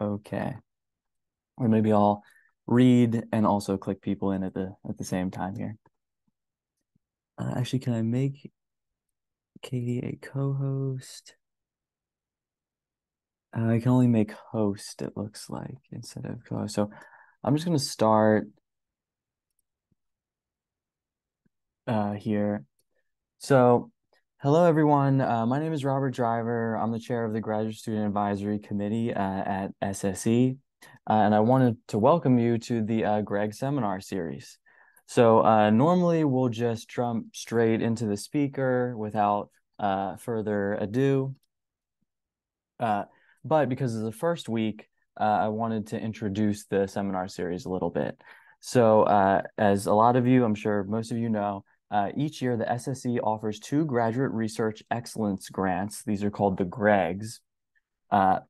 Okay. Or maybe I'll read and also click people in at the at the same time here. Uh, actually, can I make Katie a co-host? Uh, I can only make host, it looks like, instead of co-host. So I'm just going to start uh, here. So hello, everyone. Uh, my name is Robert Driver. I'm the chair of the Graduate Student Advisory Committee uh, at SSE. Uh, and I wanted to welcome you to the uh, Greg Seminar Series. So uh, normally we'll just jump straight into the speaker without further ado. but because of the first week, I wanted to introduce the seminar series a little bit. So as a lot of you, I'm sure most of you know, uh, each year, the SSE offers two graduate research excellence grants. These are called the GREGs, uh,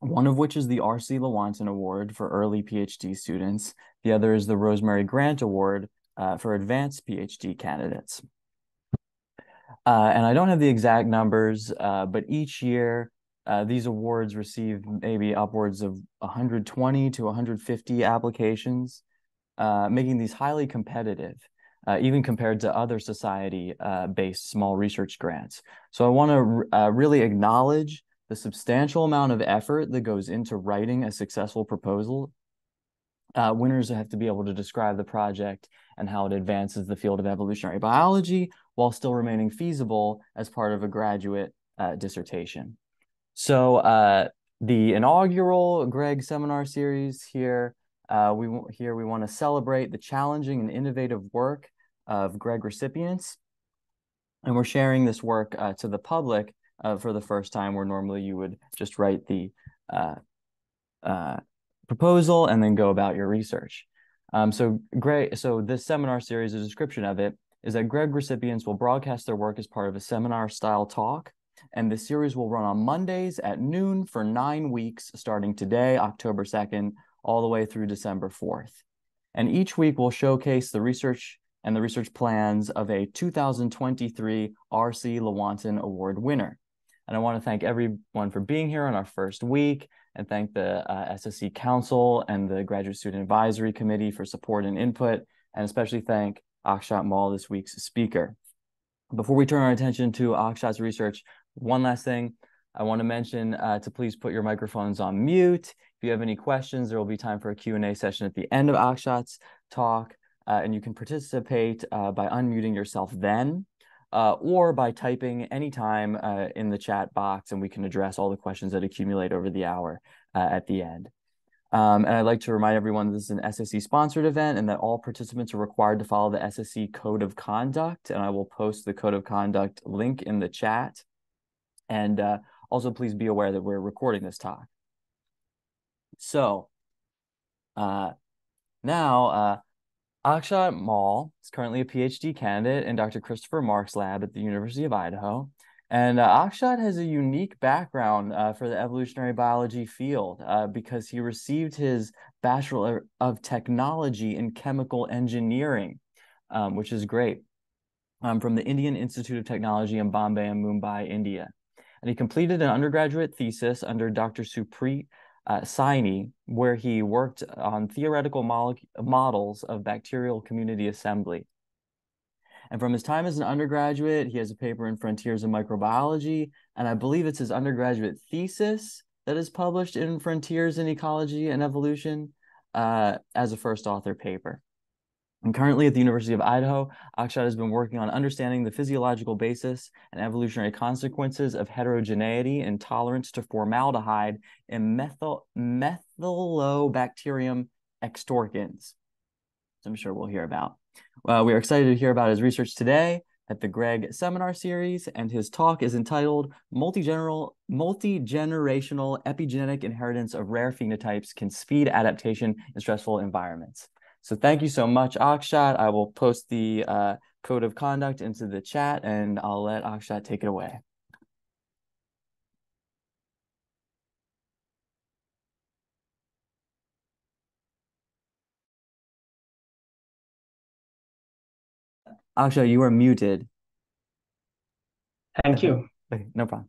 one of which is the R.C. Lewontin Award for early PhD students. The other is the Rosemary Grant Award uh, for advanced PhD candidates. Uh, and I don't have the exact numbers, uh, but each year, uh, these awards receive maybe upwards of 120 to 150 applications, making these highly competitive uh, even compared to other society-based uh, small research grants. So I want to uh, really acknowledge the substantial amount of effort that goes into writing a successful proposal. Uh, winners have to be able to describe the project and how it advances the field of evolutionary biology while still remaining feasible as part of a graduate uh, dissertation. So uh, the inaugural Greg seminar series here, we here we want to celebrate the challenging and innovative work of Greg recipients. And we're sharing this work uh, to the public uh, for the first time, where normally you would just write the uh, uh proposal and then go about your research. Um, so Greg, so this seminar series, a description of it, is that Greg recipients will broadcast their work as part of a seminar style talk. And the series will run on Mondays at noon for nine weeks, starting today, October 2nd, all the way through December 4th. And each week will showcase the research and the research plans of a 2023 R.C. Lewontin Award winner. And I want to thank everyone for being here on our first week and thank the uh, SSE Council and the Graduate Student Advisory Committee for support and input, and especially thank Akshat Mall, this week's speaker. Before we turn our attention to Akshat's research, one last thing I want to mention uh, to please put your microphones on mute. If you have any questions, there will be time for a Q&A session at the end of Akshat's talk uh, and you can participate uh, by unmuting yourself then uh, or by typing anytime uh, in the chat box and we can address all the questions that accumulate over the hour uh, at the end. Um, and I'd like to remind everyone this is an SSE sponsored event and that all participants are required to follow the SSE Code of Conduct. And I will post the Code of Conduct link in the chat. And uh, also please be aware that we're recording this talk. So uh, now Akshat Mall is currently a PhD candidate in Dr. Christopher Marx' lab at the University of Idaho. And uh, Akshat has a unique background uh, for the evolutionary biology field uh, because he received his Bachelor of Technology in Chemical Engineering, um, which is great, um, from the Indian Institute of Technology in Bombay and Mumbai, India. And he completed an undergraduate thesis under Dr. Supreet uh, Saini, where he worked on theoretical models of bacterial community assembly. And from his time as an undergraduate, he has a paper in Frontiers in Microbiology, and I believe it's his undergraduate thesis that is published in Frontiers in Ecology and Evolution uh, as a first author paper. And currently at the University of Idaho, Akshat has been working on understanding the physiological basis and evolutionary consequences of heterogeneity and tolerance to formaldehyde in methyl Methylobacterium extorquens. I'm sure we'll hear about. Uh, we are excited to hear about his research today at the Greg Seminar Series, and his talk is entitled Multi-Generational Epigenetic Inheritance of Rare Phenotypes Can Speed Adaptation in Stressful Environments. So thank you so much, Akshat. I will post the uh, code of conduct into the chat and I'll let Akshat take it away. Akshat, you are muted. Thank you. Okay, no problem.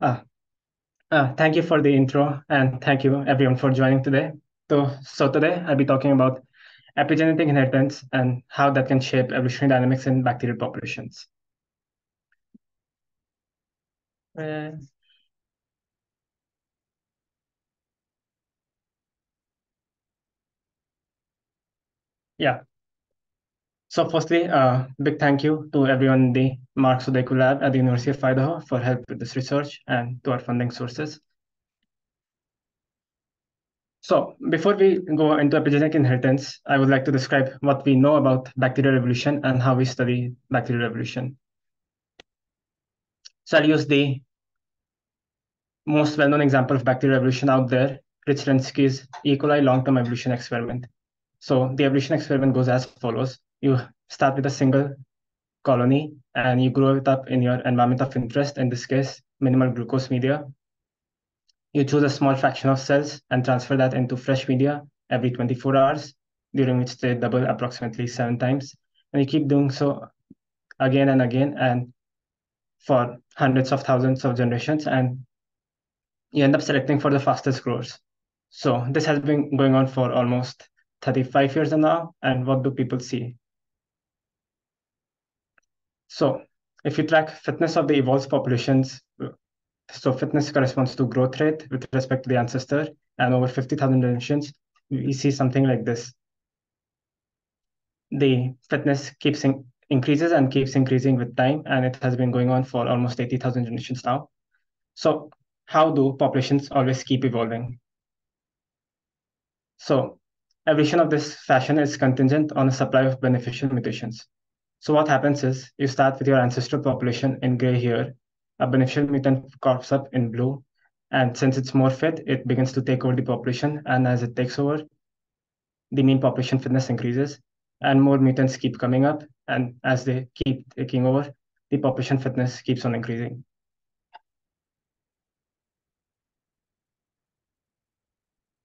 Ah, Uh, thank you for the intro, and thank you everyone for joining today. So, so today I'll be talking about epigenetic inheritance and how that can shape evolutionary dynamics in bacterial populations. Uh, yeah. So firstly, uh, big thank you to everyone in the Mark Sudeku lab at the University of Idaho for help with this research and to our funding sources. So before we go into epigenetic inheritance, I would like to describe what we know about bacterial evolution and how we study bacterial evolution. So I'll use the most well-known example of bacterial evolution out there, Rich Lenski's E. coli long-term evolution experiment. So the evolution experiment goes as follows. You start with a single colony and you grow it up in your environment of interest, in this case, minimal glucose media. You choose a small fraction of cells and transfer that into fresh media every 24 hours, during which they double approximately seven times. And you keep doing so again and again and for hundreds of thousands of generations and you end up selecting for the fastest growers. So this has been going on for almost 35 years now. And what do people see? So if you track fitness of the evolved populations, so fitness corresponds to growth rate with respect to the ancestor and over 50,000 generations, we see something like this. The fitness keeps in, increases and keeps increasing with time, and it has been going on for almost 80,000 generations now. So how do populations always keep evolving? So evolution of this fashion is contingent on a supply of beneficial mutations. So what happens is you start with your ancestral population in gray here, a beneficial mutant crops up in blue, and since it's more fit, it begins to take over the population. And as it takes over, the mean population fitness increases, and more mutants keep coming up. And as they keep taking over, the population fitness keeps on increasing.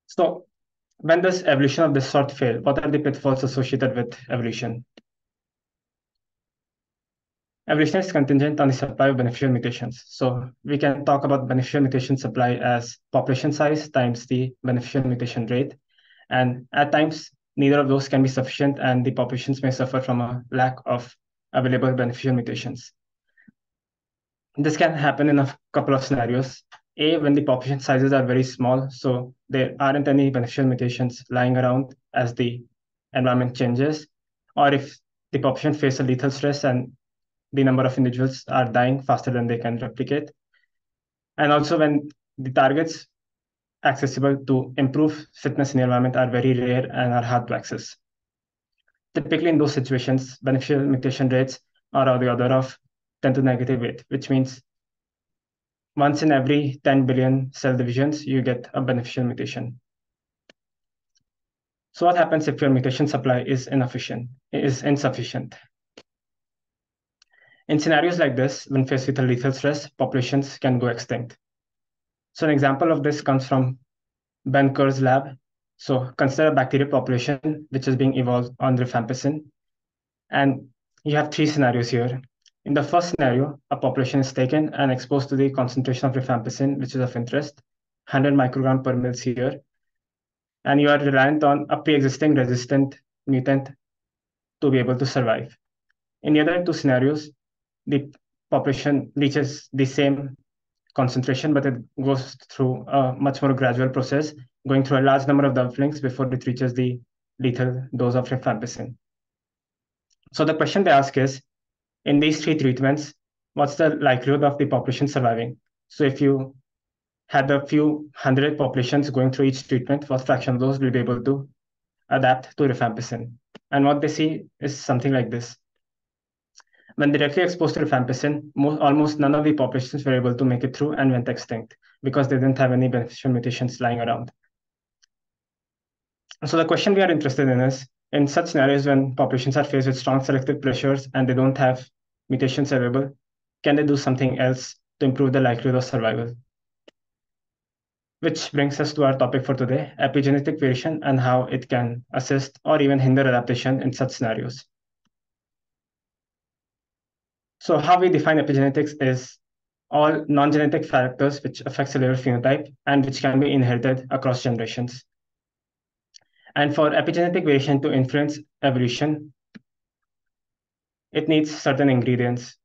So when does evolution of this sort fail? What are the pitfalls associated with evolution? Evolution is contingent on the supply of beneficial mutations. So we can talk about beneficial mutation supply as population size times the beneficial mutation rate. And at times, neither of those can be sufficient and the populations may suffer from a lack of available beneficial mutations. This can happen in a couple of scenarios. A, when the population sizes are very small, so there aren't any beneficial mutations lying around as the environment changes, or if the population faces a lethal stress and the number of individuals are dying faster than they can replicate. And also when the targets accessible to improve fitness in the environment are very rare and are hard to access. Typically in those situations, beneficial mutation rates are of the order of 10 to negative 8, which means once in every 10 billion cell divisions, you get a beneficial mutation. So what happens if your mutation supply is inefficient, is insufficient? In scenarios like this, when faced with a lethal stress, populations can go extinct. So an example of this comes from Ben Kerr's lab. So consider a bacterial population which is being evolved on rifampicin. And you have three scenarios here. In the first scenario, a population is taken and exposed to the concentration of rifampicin, which is of interest, 100 microgram per mil here. And you are reliant on a pre-existing resistant mutant to be able to survive. In the other two scenarios, the population reaches the same concentration, but it goes through a much more gradual process, going through a large number of dumplings before it reaches the lethal dose of rifampicin. So the question they ask is, in these three treatments, what's the likelihood of the population surviving? So if you had a few hundred populations going through each treatment, what fraction of those will be able to adapt to rifampicin? And what they see is something like this. When directly exposed to rifampicin, most, almost none of the populations were able to make it through and went extinct because they didn't have any beneficial mutations lying around. So the question we are interested in is, in such scenarios when populations are faced with strong selective pressures and they don't have mutations available, can they do something else to improve the likelihood of survival? Which brings us to our topic for today, epigenetic variation and how it can assist or even hinder adaptation in such scenarios. So how we define epigenetics is all non-genetic factors which affect cellular phenotype and which can be inherited across generations. And for epigenetic variation to influence evolution, it needs certain ingredients.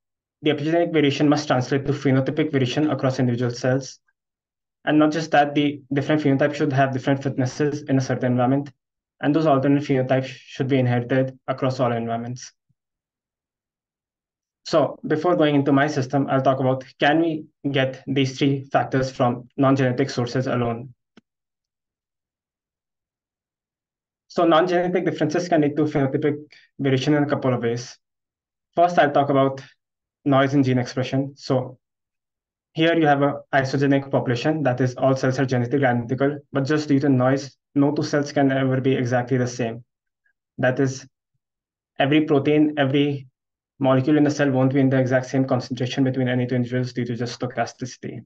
The epigenetic variation must translate to phenotypic variation across individual cells. And not just that, the different phenotypes should have different fitnesses in a certain environment. And those alternate phenotypes should be inherited across all environments. So before going into my system, I'll talk about can we get these three factors from non-genetic sources alone? So non-genetic differences can lead to phenotypic variation in a couple of ways. First, I'll talk about noise in gene expression. So here you have an isogenic population, that is all cells are genetically identical, but just due to noise, no two cells can ever be exactly the same. That is, every protein, every molecule in the cell won't be in the exact same concentration between any two individuals due to just stochasticity.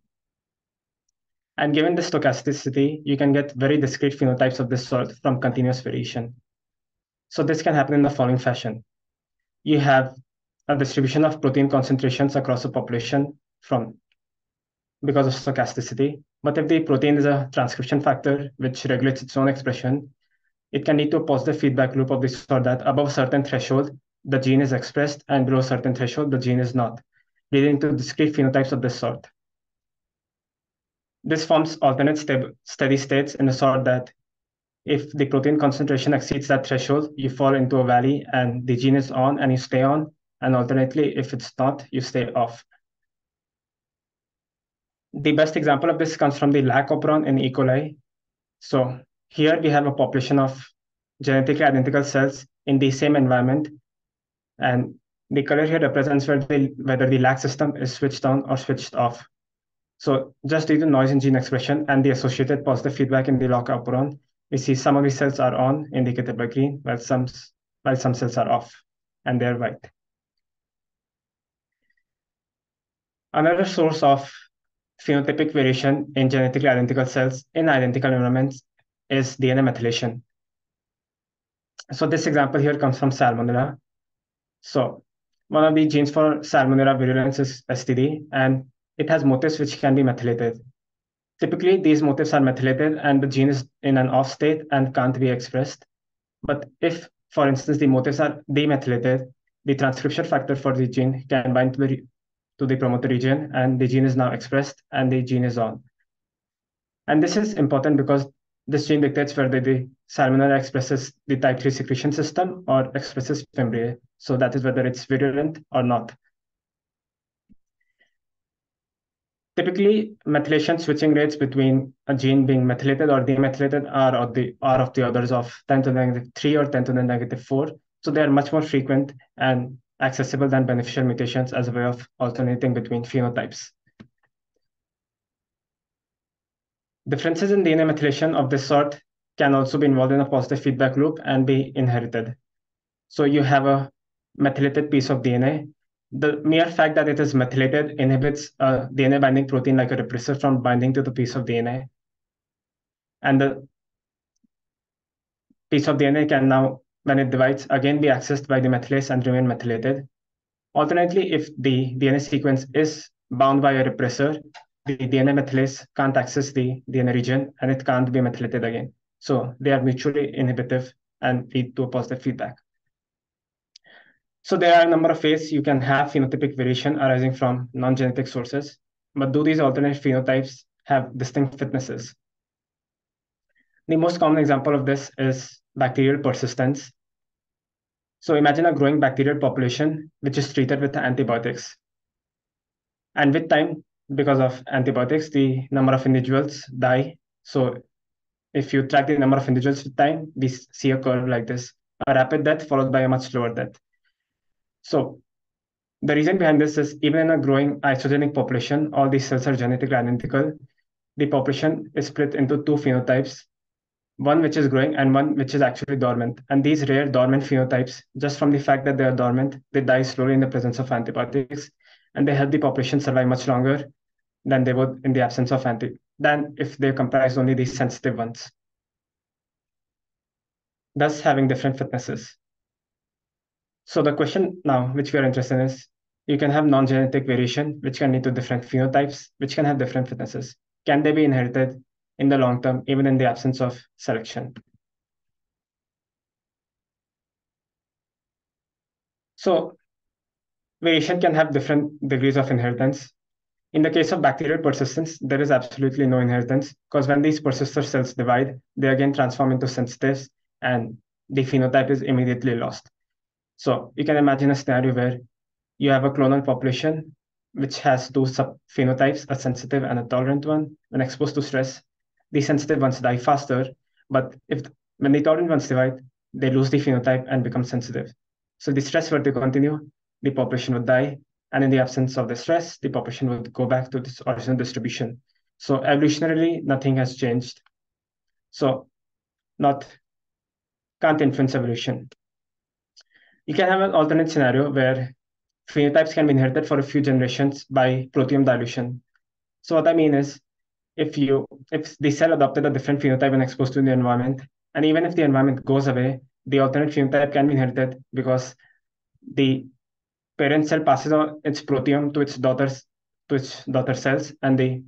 And given the stochasticity, you can get very discrete phenotypes of this sort from continuous variation. So this can happen in the following fashion. You have a distribution of protein concentrations across a population from because of stochasticity. But if the protein is a transcription factor which regulates its own expression, it can lead to a positive feedback loop of this sort that above a certain threshold, the gene is expressed and below a certain threshold, the gene is not, leading to discrete phenotypes of this sort. This forms alternate steady states in the sort that if the protein concentration exceeds that threshold, you fall into a valley and the gene is on and you stay on. And alternately, if it's not, you stay off. The best example of this comes from the lac operon in E. coli. So here we have a population of genetically identical cells in the same environment and the color here represents whether the, whether the lac system is switched on or switched off. So just due to noise in gene expression and the associated positive feedback in the lac operon, we see some of the cells are on, indicated by green, while some, while some cells are off, and they're white. Another source of phenotypic variation in genetically identical cells in identical environments is DNA methylation. So this example here comes from Salmonella. So one of the genes for Salmonella virulence is STD, and it has motifs which can be methylated. Typically, these motifs are methylated and the gene is in an off state and can't be expressed. But if, for instance, the motifs are demethylated, the transcription factor for the gene can bind to the, to the promoter region and the gene is now expressed and the gene is on. And this is important because this gene dictates whether the salmonella expresses the type 3 secretion system or expresses Fimbriae. So that is whether it's virulent or not. Typically, methylation switching rates between a gene being methylated or demethylated are of the are of the orders of 10 to the negative 3 or 10 to the negative 4. So they are much more frequent and accessible than beneficial mutations as a way of alternating between phenotypes. Differences in DNA methylation of this sort can also be involved in a positive feedback loop and be inherited. So you have a methylated piece of DNA. The mere fact that it is methylated inhibits a DNA binding protein like a repressor from binding to the piece of DNA. And the piece of DNA can now, when it divides, again be accessed by the methylase and remain methylated. Alternately, if the DNA sequence is bound by a repressor, the DNA methylase can't access the DNA region and it can't be methylated again. So they are mutually inhibitive and lead to a positive feedback. So there are a number of ways you can have phenotypic variation arising from non-genetic sources, but do these alternate phenotypes have distinct fitnesses? The most common example of this is bacterial persistence. So imagine a growing bacterial population which is treated with antibiotics. And with time, because of antibiotics, the number of individuals die. So if you track the number of individuals with time, we see a curve like this, a rapid death followed by a much slower death. So the reason behind this is even in a growing isogenic population, all these cells are genetically identical. The population is split into two phenotypes, one which is growing and one which is actually dormant. And these rare dormant phenotypes, just from the fact that they are dormant, they die slowly in the presence of antibiotics and they help the population survive much longer than they would in the absence of anti than if they comprise only these sensitive ones. Thus having different fitnesses. So the question now, which we are interested in is, you can have non-genetic variation, which can lead to different phenotypes, which can have different fitnesses. Can they be inherited in the long term, even in the absence of selection? So variation can have different degrees of inheritance. In the case of bacterial persistence, there is absolutely no inheritance because when these persister cells divide, they again transform into sensitives and the phenotype is immediately lost. So you can imagine a scenario where you have a clonal population which has two subphenotypes, a sensitive and a tolerant one. When exposed to stress, the sensitive ones die faster, but if when the tolerant ones divide, they lose the phenotype and become sensitive. So the stress were to continue, the population would die, and in the absence of the stress, the population would go back to this original distribution. So evolutionarily, nothing has changed. So not can't influence evolution. You can have an alternate scenario where phenotypes can be inherited for a few generations by proteome dilution. So what I mean is, if you if the cell adopted a different phenotype when exposed to the environment, and even if the environment goes away, the alternate phenotype can be inherited because the parent cell passes on its proteome to its daughters to its daughter cells, and the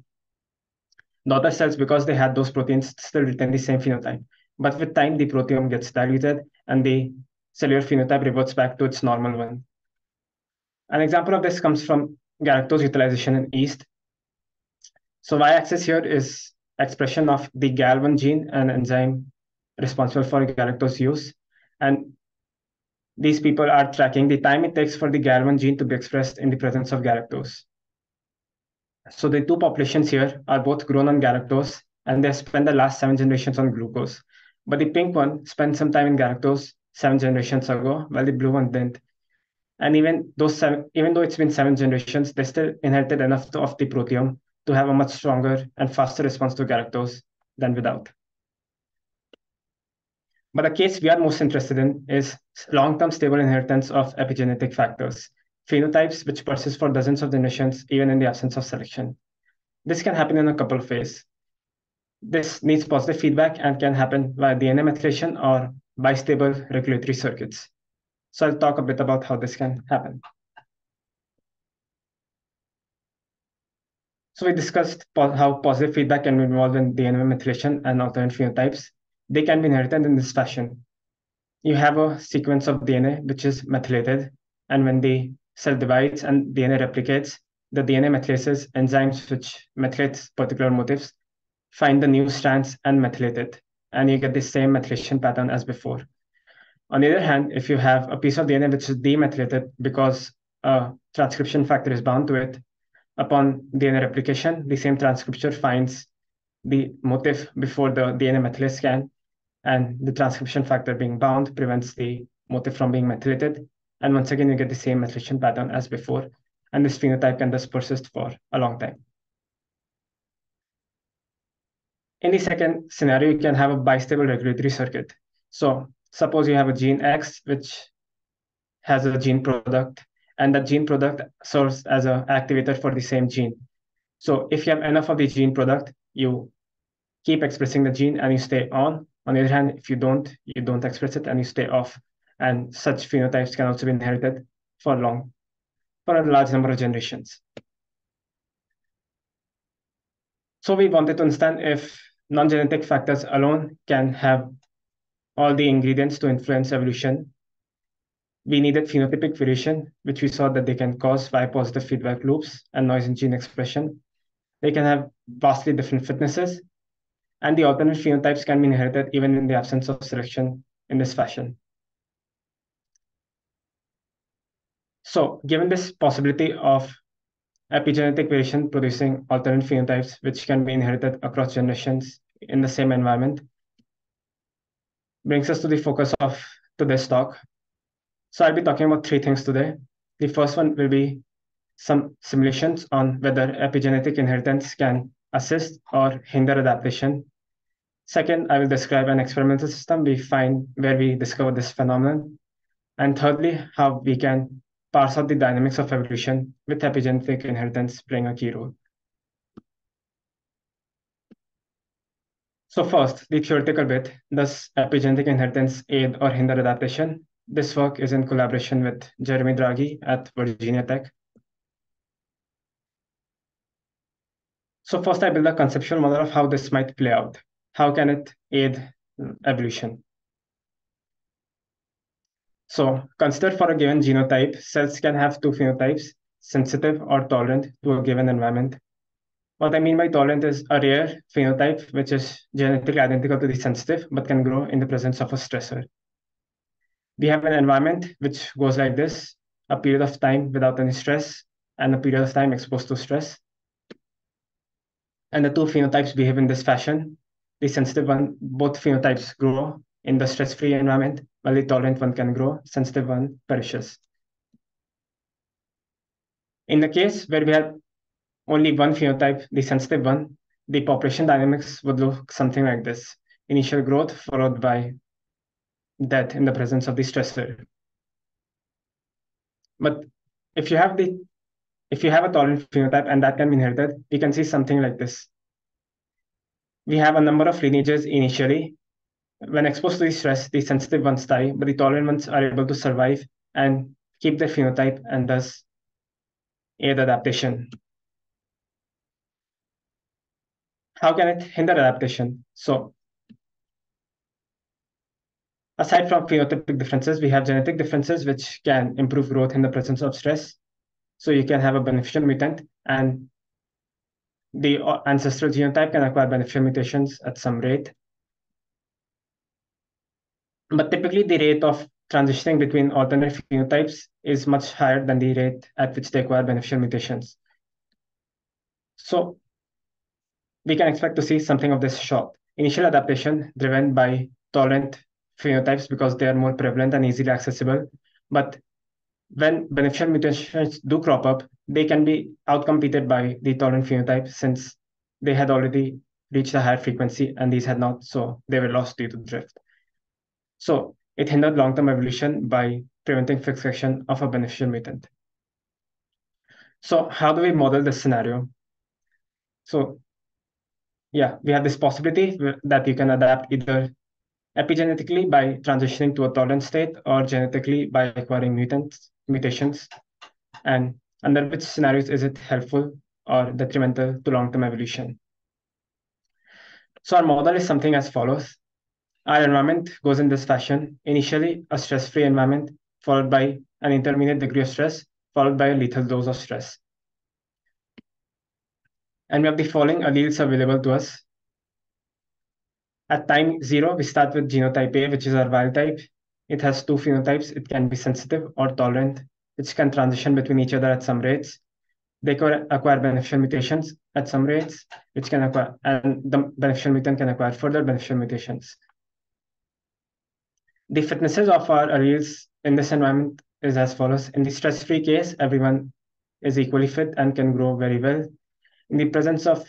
daughter cells, because they had those proteins, still retain the same phenotype. But with time, the proteome gets diluted and the cellular phenotype reverts back to its normal one. An example of this comes from galactose utilization in yeast. So y-axis here is expression of the GAL1 gene, an enzyme responsible for galactose use. And these people are tracking the time it takes for the GAL1 gene to be expressed in the presence of galactose. So the two populations here are both grown on galactose and they spend the last seven generations on glucose. But the pink one spent some time in galactose seven generations ago, while the blue one didn't. And even those seven, even though it's been seven generations, they still inherited enough to, of the proteome to have a much stronger and faster response to galactose than without. But the case we are most interested in is long-term stable inheritance of epigenetic factors, phenotypes which persist for dozens of generations even in the absence of selection. This can happen in a couple of ways. This needs positive feedback and can happen via DNA methylation or bistable regulatory circuits. So I'll talk a bit about how this can happen. So we discussed po how positive feedback can be involved in DNA methylation and alternate phenotypes they can be inherited in this fashion. You have a sequence of DNA which is methylated, and when the cell divides and DNA replicates, the DNA methylases enzymes which methylate particular motifs find the new strands and methylate it, and you get the same methylation pattern as before. On the other hand, if you have a piece of DNA which is demethylated because a transcription factor is bound to it, upon DNA replication, the same transcriptor finds the motif before the DNA methylase scan and the transcription factor being bound prevents the motif from being methylated. And once again, you get the same methylation pattern as before, and this phenotype can thus persist for a long time. In the second scenario, you can have a bistable regulatory circuit. So suppose you have a gene X, which has a gene product, and that gene product serves as an activator for the same gene. So if you have enough of the gene product, you keep expressing the gene and you stay on. On the other hand, if you don't, you don't express it and you stay off. And such phenotypes can also be inherited for long, for a large number of generations. So we wanted to understand if non-genetic factors alone can have all the ingredients to influence evolution. We needed phenotypic variation, which we saw that they can cause via positive feedback loops and noise in gene expression. They can have vastly different fitnesses, and the alternate phenotypes can be inherited even in the absence of selection in this fashion. So given this possibility of epigenetic variation producing alternate phenotypes which can be inherited across generations in the same environment, brings us to the focus of today's talk. So I'll be talking about three things today. The first one will be some simulations on whether epigenetic inheritance can assist or hinder adaptation. Second, I will describe an experimental system we find where we discover this phenomenon. And thirdly, how we can parse out the dynamics of evolution with epigenetic inheritance playing a key role. So first, the theoretical bit, does epigenetic inheritance aid or hinder adaptation? This work is in collaboration with Jeremy Draghi at Virginia Tech So first I build a conceptual model of how this might play out. How can it aid evolution? So consider for a given genotype, cells can have two phenotypes, sensitive or tolerant to a given environment. What I mean by tolerant is a rare phenotype, which is genetically identical to the sensitive, but can grow in the presence of a stressor. We have an environment which goes like this, a period of time without any stress, and a period of time exposed to stress. And the two phenotypes behave in this fashion. The sensitive one, both phenotypes grow in the stress-free environment, while the tolerant one can grow, sensitive one perishes. In the case where we have only one phenotype, the sensitive one, the population dynamics would look something like this. Initial growth followed by death in the presence of the stressor. But if you have the if you have a tolerant phenotype and that can be inherited, we can see something like this. We have a number of lineages initially. When exposed to the stress, the sensitive ones die, but the tolerant ones are able to survive and keep their phenotype and thus aid adaptation. How can it hinder adaptation? So aside from phenotypic differences, we have genetic differences which can improve growth in the presence of stress. So you can have a beneficial mutant and the uh, ancestral genotype can acquire beneficial mutations at some rate. But typically the rate of transitioning between alternate phenotypes is much higher than the rate at which they acquire beneficial mutations. So we can expect to see something of this sort. Initial adaptation driven by tolerant phenotypes because they are more prevalent and easily accessible. But when beneficial mutations do crop up, they can be outcompeted by the tolerant phenotype since they had already reached a higher frequency and these had not, so they were lost due to drift. So it hindered long-term evolution by preventing fixation of a beneficial mutant. So how do we model this scenario? So yeah, we have this possibility that you can adapt either epigenetically by transitioning to a tolerant state or genetically by acquiring mutants, mutations. And under which scenarios is it helpful or detrimental to long-term evolution? So our model is something as follows. Our environment goes in this fashion. Initially, a stress-free environment, followed by an intermediate degree of stress, followed by a lethal dose of stress. And we have the following alleles available to us at time zero, we start with genotype A, which is our wild type. It has two phenotypes. It can be sensitive or tolerant, which can transition between each other at some rates. They can acquire beneficial mutations at some rates, which can acquire, and the beneficial mutant can acquire further beneficial mutations. The fitnesses of our alleles in this environment is as follows. In the stress-free case, everyone is equally fit and can grow very well. In the presence of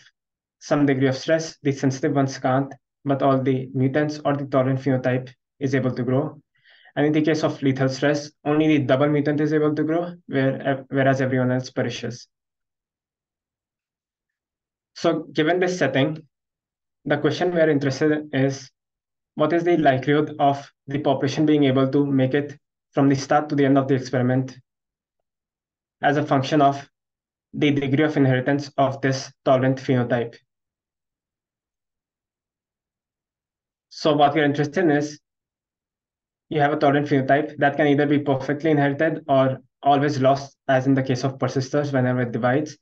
some degree of stress, the sensitive ones can't, but all the mutants or the tolerant phenotype is able to grow. And in the case of lethal stress, only the double mutant is able to grow, where, uh, whereas everyone else perishes. So given this setting, the question we are interested in is, what is the likelihood of the population being able to make it from the start to the end of the experiment as a function of the degree of inheritance of this tolerant phenotype? So what we're interested in is you have a tolerant phenotype that can either be perfectly inherited or always lost, as in the case of persisters whenever it divides,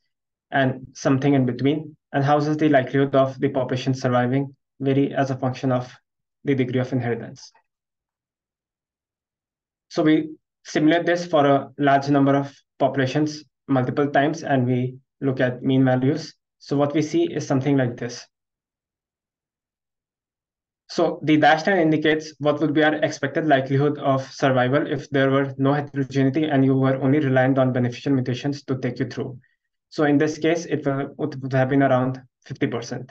and something in between. And how does the likelihood of the population surviving vary as a function of the degree of inheritance? So we simulate this for a large number of populations multiple times, and we look at mean values. So what we see is something like this. So the dashed line indicates what would be our expected likelihood of survival if there were no heterogeneity and you were only reliant on beneficial mutations to take you through. So in this case, it would have been around 50%.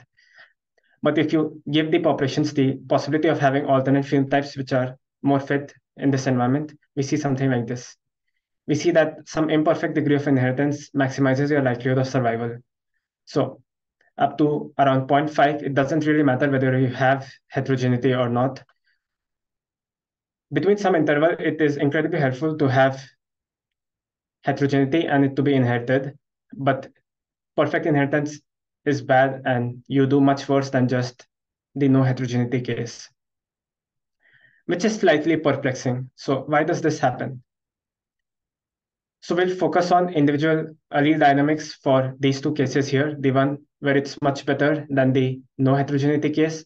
But if you give the populations the possibility of having alternate phenotypes which are more fit in this environment, we see something like this. We see that some imperfect degree of inheritance maximizes your likelihood of survival. So up to around 0.5, it doesn't really matter whether you have heterogeneity or not. Between some interval, it is incredibly helpful to have heterogeneity and it to be inherited, but perfect inheritance is bad and you do much worse than just the no heterogeneity case, which is slightly perplexing. So why does this happen? So we'll focus on individual allele dynamics for these two cases here, the one where it's much better than the no heterogeneity case,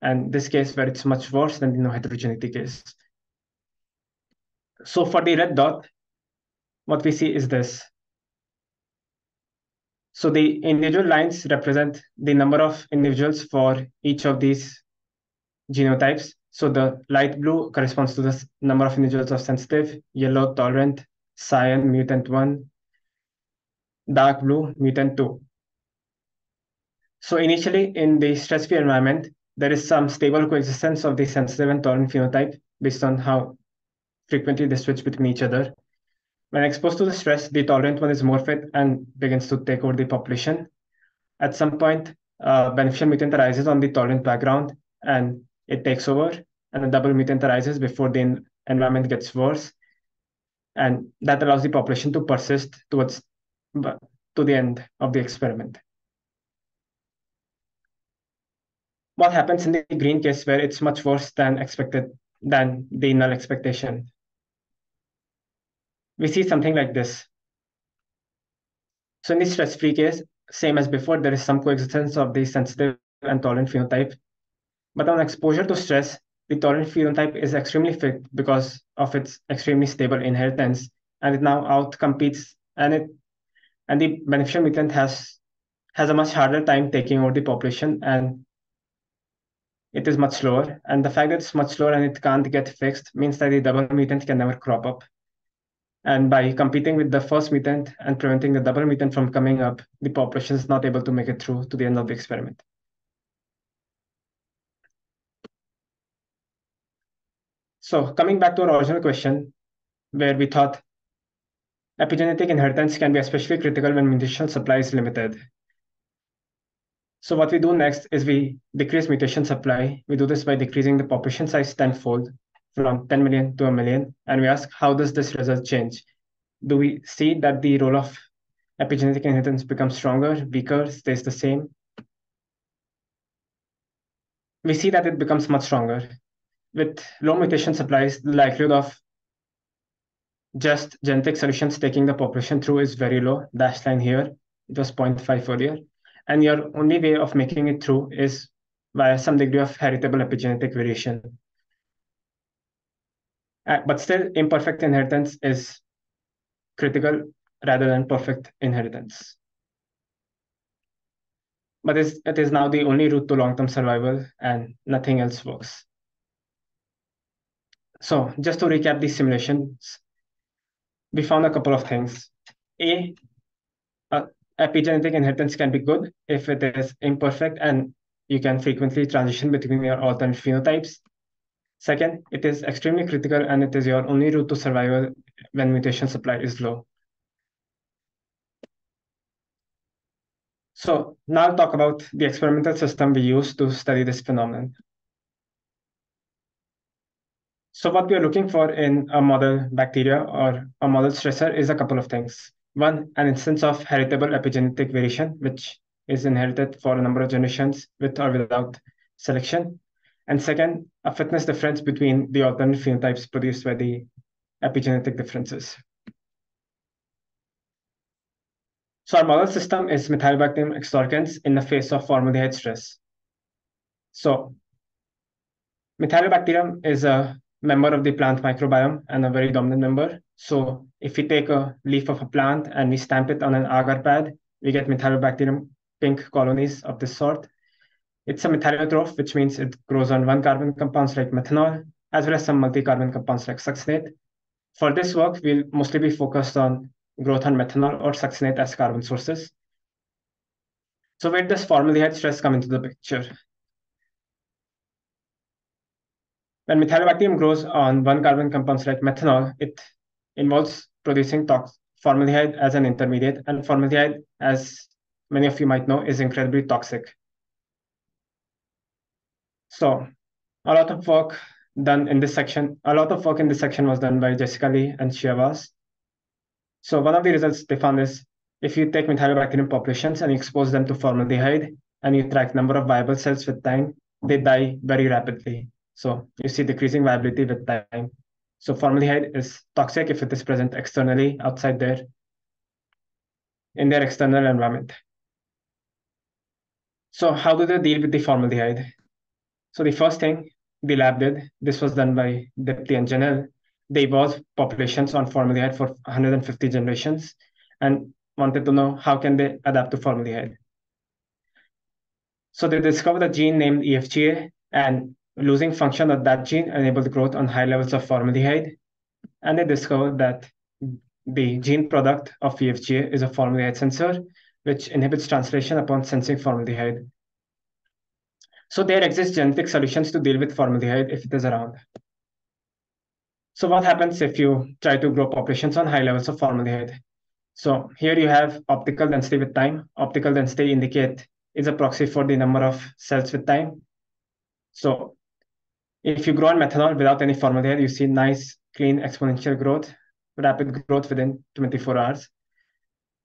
and this case where it's much worse than the no heterogeneity case. So for the red dot, what we see is this. So the individual lines represent the number of individuals for each of these genotypes. So the light blue corresponds to the number of individuals of sensitive, yellow tolerant, cyan mutant 1, dark blue mutant 2. So initially in the stress-free environment, there is some stable coexistence of the sensitive and tolerant phenotype based on how frequently they switch between each other. When exposed to the stress, the tolerant one is more fit and begins to take over the population. At some point, uh, beneficial mutant arises on the tolerant background and it takes over, and a double mutant arises before the environment gets worse and that allows the population to persist towards to the end of the experiment. What happens in the green case where it's much worse than expected than the null expectation? We see something like this. So in the stress-free case, same as before, there is some coexistence of the sensitive and tolerant phenotype. But on exposure to stress, the tolerant phenotype is extremely fit because of its extremely stable inheritance, and it now outcompetes and it and the beneficial mutant has has a much harder time taking over the population and it is much slower. And the fact that it's much slower and it can't get fixed means that the double mutant can never crop up. And by competing with the first mutant and preventing the double mutant from coming up, the population is not able to make it through to the end of the experiment. So coming back to our original question, where we thought epigenetic inheritance can be especially critical when mutational supply is limited. So what we do next is we decrease mutation supply. We do this by decreasing the population size tenfold from 10 million to a million. And we ask, how does this result change? Do we see that the role of epigenetic inheritance becomes stronger, weaker, stays the same? We see that it becomes much stronger with low mutation supplies, the likelihood of just genetic solutions taking the population through is very low. Dash line here, it was 0.5 earlier. And your only way of making it through is via some degree of heritable epigenetic variation. Uh, but still, imperfect inheritance is critical rather than perfect inheritance. But it is now the only route to long-term survival and nothing else works. So just to recap these simulations, we found a couple of things. A, epigenetic inheritance can be good if it is imperfect and you can frequently transition between your alternate phenotypes. Second, it is extremely critical and it is your only route to survival when mutation supply is low. So now I'll talk about the experimental system we use to study this phenomenon. So what we are looking for in a model bacteria or a model stressor is a couple of things. One, an instance of heritable epigenetic variation, which is inherited for a number of generations with or without selection. And second, a fitness difference between the alternate phenotypes produced by the epigenetic differences. So our model system is methylobacterium extorquens in the face of formaldehyde stress. So methylobacterium is a member of the plant microbiome and a very dominant member. So if we take a leaf of a plant and we stamp it on an agar pad, we get Methylobacterium pink colonies of this sort. It's a methylotroph, which means it grows on one carbon compounds like methanol, as well as some multi-carbon compounds like succinate. For this work, we'll mostly be focused on growth on methanol or succinate as carbon sources. So where does formaldehyde stress come into the picture? When methylobacterium grows on one carbon compounds like methanol, it involves producing tox formaldehyde as an intermediate, and formaldehyde, as many of you might know, is incredibly toxic. So a lot of work done in this section, a lot of work in this section was done by Jessica Lee and Shia Vaz. So one of the results they found is if you take methylobacterium populations and expose them to formaldehyde and you track number of viable cells with time, they die very rapidly. So you see decreasing viability with time. So formaldehyde is toxic if it is present externally outside there in their external environment. So how do they deal with the formaldehyde? So the first thing the lab did, this was done by Dipti and Jannell, they evolved populations on formaldehyde for 150 generations and wanted to know how can they adapt to formaldehyde. So they discovered a gene named EFGA and losing function of that gene enabled growth on high levels of formaldehyde. And they discovered that the gene product of EFGA is a formaldehyde sensor, which inhibits translation upon sensing formaldehyde. So there exist genetic solutions to deal with formaldehyde if it is around. So what happens if you try to grow populations on high levels of formaldehyde? So here you have optical density with time. Optical density indicate is a proxy for the number of cells with time. So if you grow on methanol without any formaldehyde, you see nice, clean exponential growth, rapid growth within 24 hours.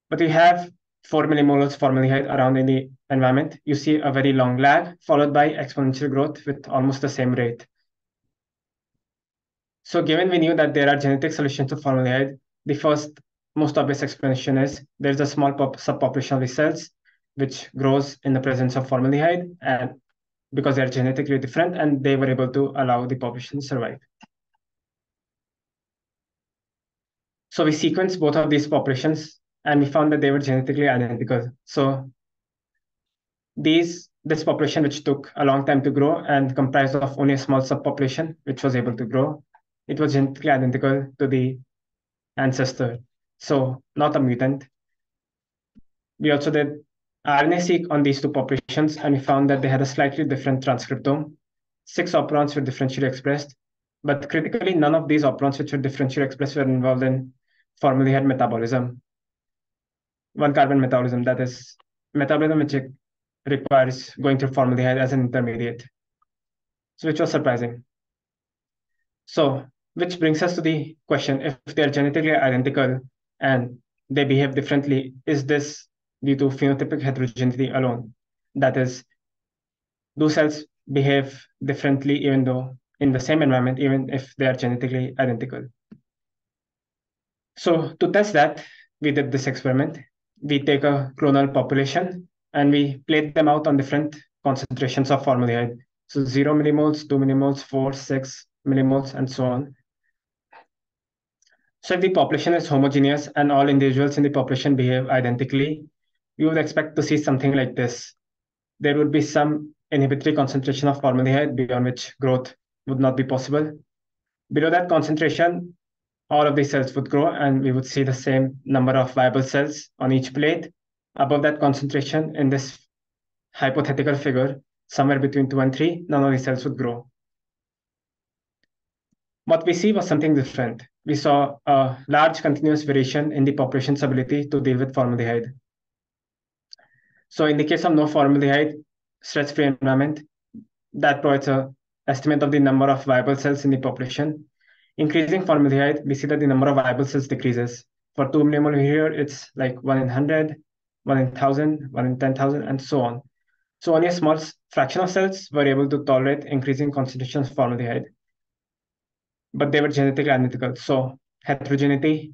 But you have 4 millimoles formaldehyde around in the environment, you see a very long lag followed by exponential growth with almost the same rate. So given we knew that there are genetic solutions to formaldehyde, the first most obvious explanation is there's a small subpopulation of the cells which grows in the presence of formaldehyde and because they're genetically different and they were able to allow the population to survive. So we sequenced both of these populations and we found that they were genetically identical. So these this population which took a long time to grow and comprised of only a small subpopulation which was able to grow, it was genetically identical to the ancestor. So not a mutant. We also did RNA-seq on these two populations, and we found that they had a slightly different transcriptome. Six operons were differentially expressed, but critically, none of these operons which were differentially expressed were involved in formaldehyde metabolism. One carbon metabolism, that is metabolism which requires going through formaldehyde as an intermediate. So which was surprising. So which brings us to the question, if they're genetically identical and they behave differently, is this due to phenotypic heterogeneity alone. That is, do cells behave differently even though in the same environment, even if they are genetically identical. So to test that, we did this experiment. We take a clonal population and we plate them out on different concentrations of formaldehyde. So zero millimoles, two millimoles, four, six millimoles, and so on. So if the population is homogeneous and all individuals in the population behave identically, you would expect to see something like this. There would be some inhibitory concentration of formaldehyde beyond which growth would not be possible. Below that concentration, all of these cells would grow and we would see the same number of viable cells on each plate. Above that concentration in this hypothetical figure, somewhere between two and three, none of these cells would grow. What we see was something different. We saw a large continuous variation in the population's ability to deal with formaldehyde. So in the case of no formaldehyde, stress-free environment, that provides a estimate of the number of viable cells in the population. Increasing formaldehyde, we see that the number of viable cells decreases. For 2 millimole here, it's like 1 in 100, 1 in 1,000, 1 in 10,000, and so on. So only a small fraction of cells were able to tolerate increasing concentrations of formaldehyde. But they were genetically identical. So heterogeneity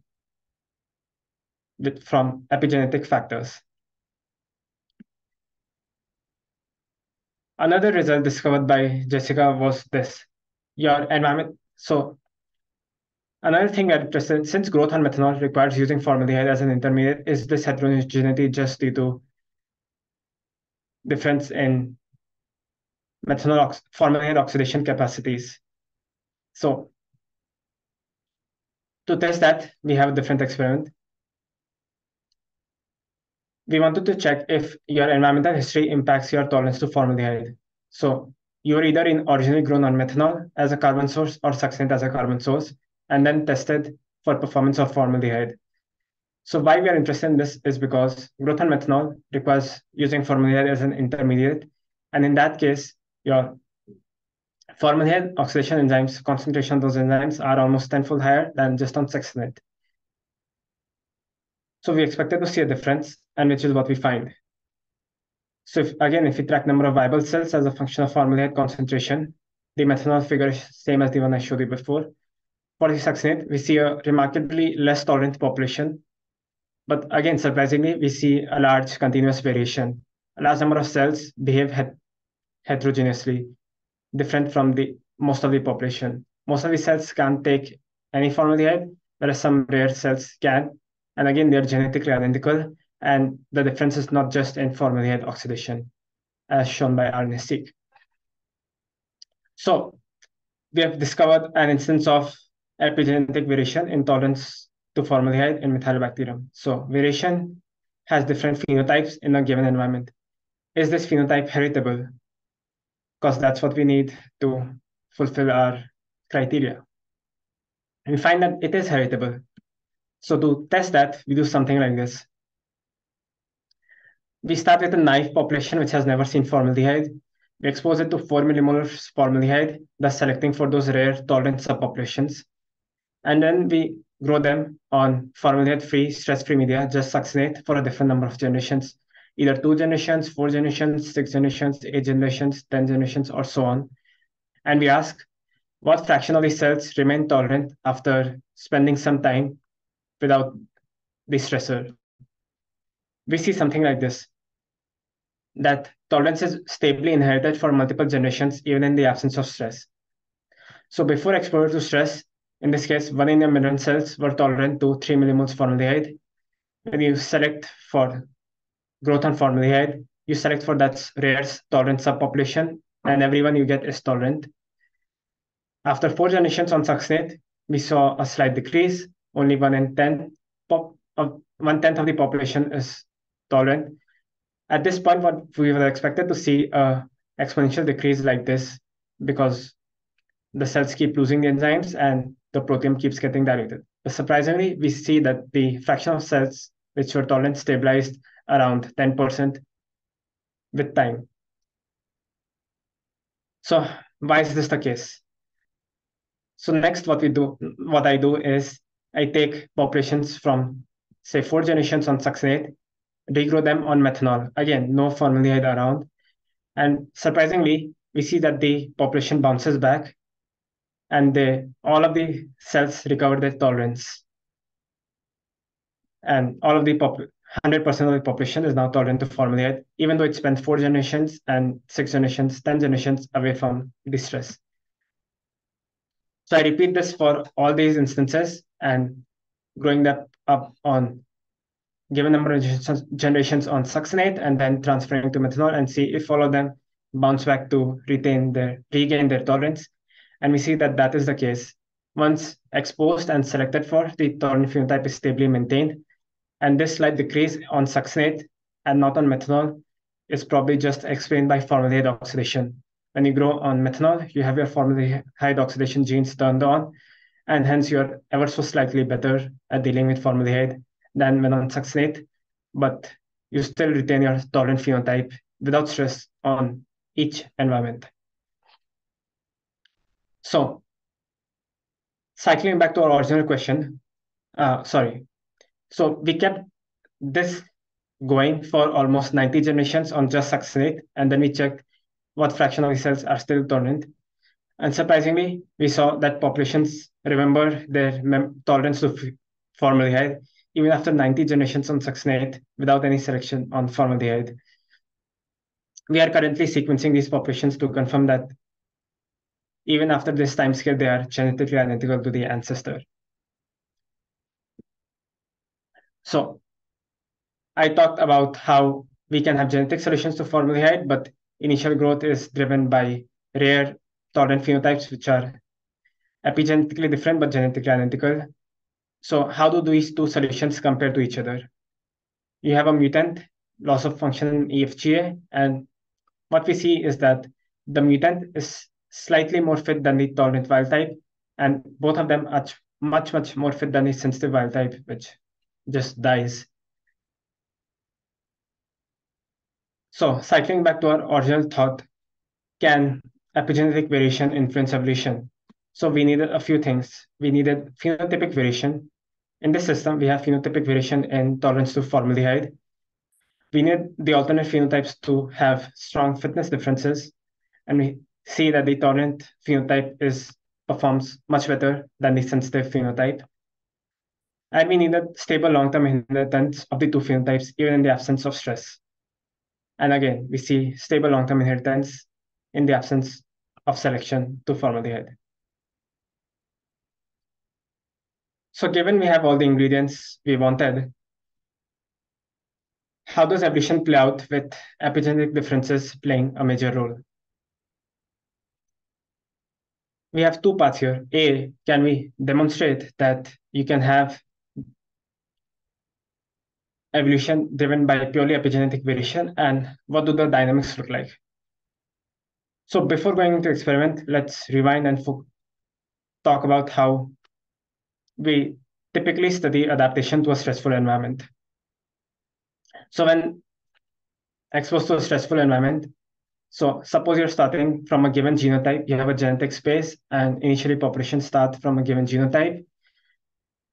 from epigenetic factors. Another result discovered by Jessica was this. Your environment. So another thing that interested, since growth on methanol requires using formaldehyde as an intermediate, is this heterogeneity just due to difference in methanol ox formaldehyde oxidation capacities. So to test that, we have a different experiment we wanted to check if your environmental history impacts your tolerance to formaldehyde. So you're either in originally grown on methanol as a carbon source or succinate as a carbon source, and then tested for performance of formaldehyde. So why we are interested in this is because growth on methanol requires using formaldehyde as an intermediate. And in that case, your formaldehyde oxidation enzymes, concentration of those enzymes are almost tenfold higher than just on succinate. So we expected to see a difference, and which is what we find. So if, again, if we track number of viable cells as a function of formaldehyde concentration, the methanol figure is same as the one I showed you before. For the succinate, we see a remarkably less tolerant population. But again, surprisingly, we see a large continuous variation. A large number of cells behave het heterogeneously, different from the most of the population. Most of the cells can't take any formaldehyde, whereas some rare cells can. And again, they're genetically identical. And the difference is not just in formaldehyde oxidation, as shown by RNA-seq. So we have discovered an instance of epigenetic variation in tolerance to formaldehyde in Methylobacterium. So variation has different phenotypes in a given environment. Is this phenotype heritable? Because that's what we need to fulfill our criteria. And we find that it is heritable. So to test that, we do something like this. We start with a naive population which has never seen formaldehyde. We expose it to 4 millimolar formaldehyde, thus selecting for those rare tolerant subpopulations. And then we grow them on formaldehyde-free, stress-free media, just succinate for a different number of generations, either two generations, four generations, six generations, eight generations, 10 generations, or so on. And we ask, what fraction of these cells remain tolerant after spending some time without the stressor? We see something like this, that tolerance is stably inherited for multiple generations, even in the absence of stress. So before exposure to stress, in this case, one in a million cells were tolerant to 3 millimoles formaldehyde. When you select for growth on formaldehyde, you select for that rare tolerant subpopulation, and everyone you get is tolerant. After four generations on succinate, we saw a slight decrease. Only one in 10, pop, uh, one tenth of the population is tolerant. At this point, what we were expected to see a exponential decrease like this because the cells keep losing the enzymes and the protein keeps getting diluted. But surprisingly, we see that the fraction of cells which were tolerant stabilized around 10% with time. So why is this the case? So next what we do, what I do is I take populations from say four generations on succinate, regrow them on methanol. Again, no formaldehyde around. And surprisingly, we see that the population bounces back and they, all of the cells recover their tolerance. And all of the 100% of the population is now tolerant to formaldehyde, even though it spent four generations and six generations, 10 generations away from distress. So I repeat this for all these instances and growing that up on given number of generations on succinate and then transferring to methanol and see if all of them bounce back to retain their regain their tolerance. And we see that that is the case. Once exposed and selected for, the tolerant phenotype is stably maintained. And this slight decrease on succinate and not on methanol is probably just explained by formaldehyde oxidation. When you grow on methanol, you have your formaldehyde oxidation genes turned on, and hence you're ever so slightly better at dealing with formaldehyde than when on succinate, but you still retain your tolerant phenotype without stress on each environment. So cycling back to our original question, uh, sorry. So we kept this going for almost 90 generations on just succinate, and then we checked what fraction of the cells are still tolerant. And surprisingly, we saw that populations remember their tolerance to formaldehyde even after 90 generations on succinate without any selection on formaldehyde. We are currently sequencing these populations to confirm that even after this time scale, they are genetically identical to the ancestor. So I talked about how we can have genetic solutions to formaldehyde, but initial growth is driven by rare tolerant phenotypes, which are epigenetically different but genetically identical. So how do these two solutions compare to each other? You have a mutant, loss of function in EFGA, and what we see is that the mutant is slightly more fit than the tolerant wild type, and both of them are much, much more fit than the sensitive wild type, which just dies. So cycling back to our original thought, can epigenetic variation influence evolution? So we needed a few things. We needed phenotypic variation. in this system, we have phenotypic variation in tolerance to formaldehyde. We need the alternate phenotypes to have strong fitness differences, and we see that the tolerant phenotype is performs much better than the sensitive phenotype. And we need a stable long-term inheritance of the two phenotypes, even in the absence of stress. And again, we see stable long-term inheritance in the absence of selection to formaldehyde. So given we have all the ingredients we wanted, how does evolution play out with epigenetic differences playing a major role? We have two paths here. A, can we demonstrate that you can have evolution driven by purely epigenetic variation and what do the dynamics look like? So before going into experiment, let's rewind and talk about how we typically study adaptation to a stressful environment. So when exposed to a stressful environment, so suppose you're starting from a given genotype, you have a genetic space, and initially population start from a given genotype.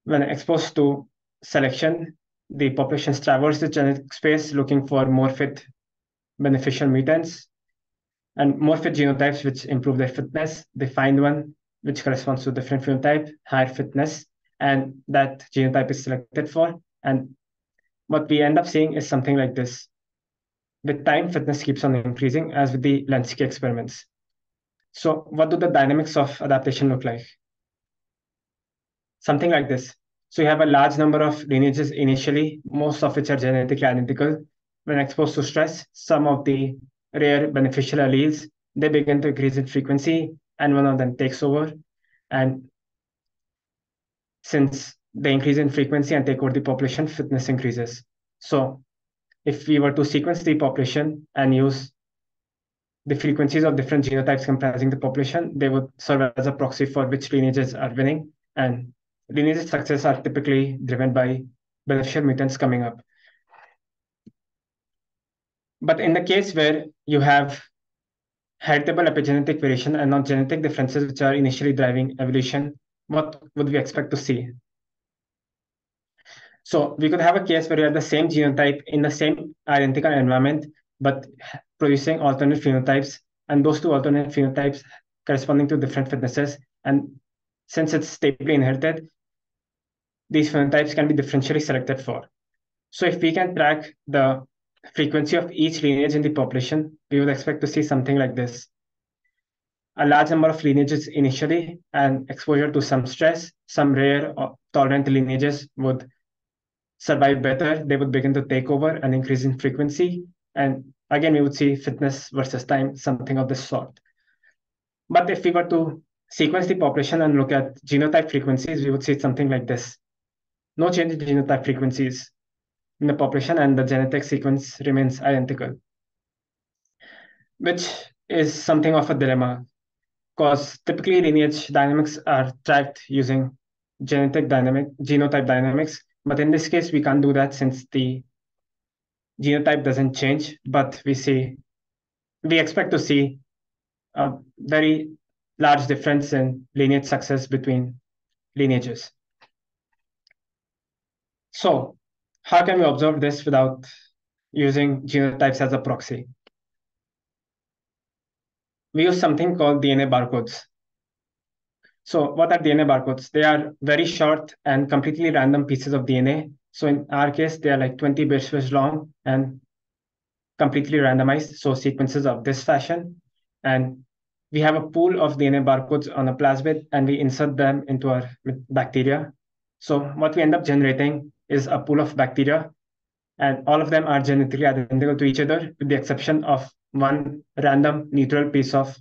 When exposed to selection, the populations traverse the genetic space looking for more fit beneficial mutants and fit genotypes which improve their fitness. They find one which corresponds to different phenotype, higher fitness, and that genotype is selected for. And what we end up seeing is something like this. With time, fitness keeps on increasing as with the Lenski experiments. So what do the dynamics of adaptation look like? Something like this. So you have a large number of lineages initially, most of which are genetically identical. When exposed to stress, some of the rare beneficial alleles, they begin to increase in frequency and one of them takes over. And since they increase in frequency and take over the population, fitness increases. So if we were to sequence the population and use the frequencies of different genotypes comprising the population, they would serve as a proxy for which lineages are winning. And lineage success are typically driven by beneficial mutants coming up. But in the case where you have heritable epigenetic variation and not genetic differences which are initially driving evolution, what would we expect to see? So we could have a case where you have the same genotype in the same identical environment, but producing alternate phenotypes, and those two alternate phenotypes corresponding to different fitnesses. And since it's stably inherited, these phenotypes can be differentially selected for. So if we can track the frequency of each lineage in the population, we would expect to see something like this a large number of lineages initially and exposure to some stress, some rare or tolerant lineages would survive better. They would begin to take over and increase in frequency. And again, we would see fitness versus time, something of this sort. But if we were to sequence the population and look at genotype frequencies, we would see something like this. No change in genotype frequencies in the population and the genetic sequence remains identical, which is something of a dilemma because typically lineage dynamics are tracked using genetic dynamic genotype dynamics but in this case we can't do that since the genotype doesn't change but we see we expect to see a very large difference in lineage success between lineages. So how can we observe this without using genotypes as a proxy we use something called DNA barcodes. So what are DNA barcodes? They are very short and completely random pieces of DNA. So in our case, they are like 20 base long and completely randomized. So sequences of this fashion. And we have a pool of DNA barcodes on a plasmid and we insert them into our bacteria. So what we end up generating is a pool of bacteria and all of them are genetically identical to each other with the exception of one random neutral piece of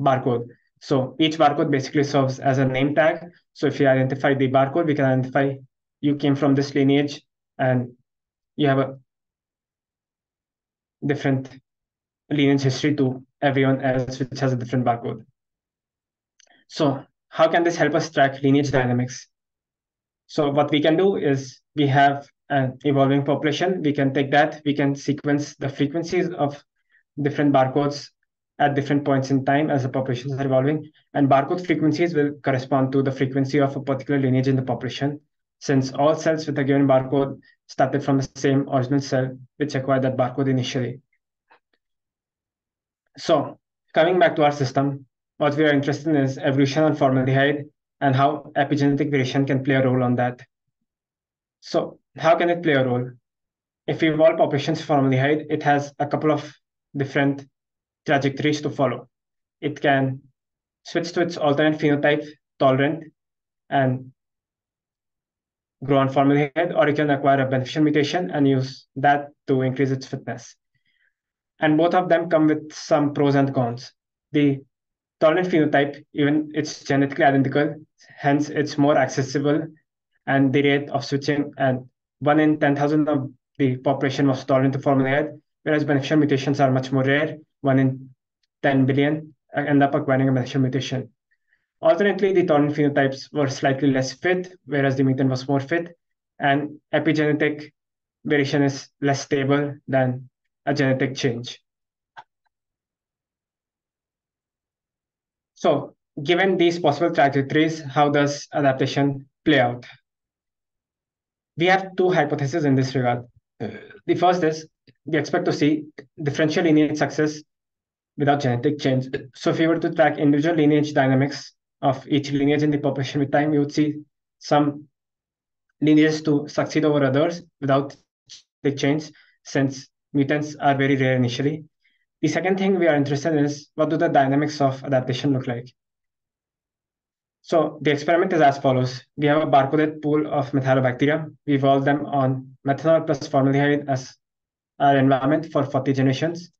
barcode. So each barcode basically serves as a name tag. So if you identify the barcode, we can identify you came from this lineage and you have a different lineage history to everyone else which has a different barcode. So how can this help us track lineage dynamics? So what we can do is we have an evolving population. We can take that, we can sequence the frequencies of different barcodes at different points in time as the populations are evolving. And barcode frequencies will correspond to the frequency of a particular lineage in the population. since all cells with a given barcode started from the same original cell which acquired that barcode initially. So coming back to our system, what we are interested in is evolution on formaldehyde and how epigenetic variation can play a role on that. So how can it play a role? If we evolve populations formaldehyde, it has a couple of different trajectories to follow. It can switch to its alternate phenotype tolerant and grow on formaldehyde, or it can acquire a beneficial mutation and use that to increase its fitness. And both of them come with some pros and cons. The tolerant phenotype, even it's genetically identical, hence it's more accessible and the rate of switching and one in 10,000 of the population was tolerant to formaldehyde, whereas beneficial mutations are much more rare, one in 10 billion uh, end up acquiring a beneficial mutation. Alternately, the tolerant phenotypes were slightly less fit, whereas the mutant was more fit, and epigenetic variation is less stable than a genetic change. So given these possible trajectories, how does adaptation play out? We have two hypotheses in this regard. Hmm. The first is we expect to see differential lineage success without genetic change. So if we were to track individual lineage dynamics of each lineage in the population with time, you would see some lineages to succeed over others without the change since mutants are very rare initially. The second thing we are interested in is what do the dynamics of adaptation look like? So the experiment is as follows. We have a barcoded pool of methylobacteria. We evolve them on methanol plus formaldehyde as our environment for 40 generations.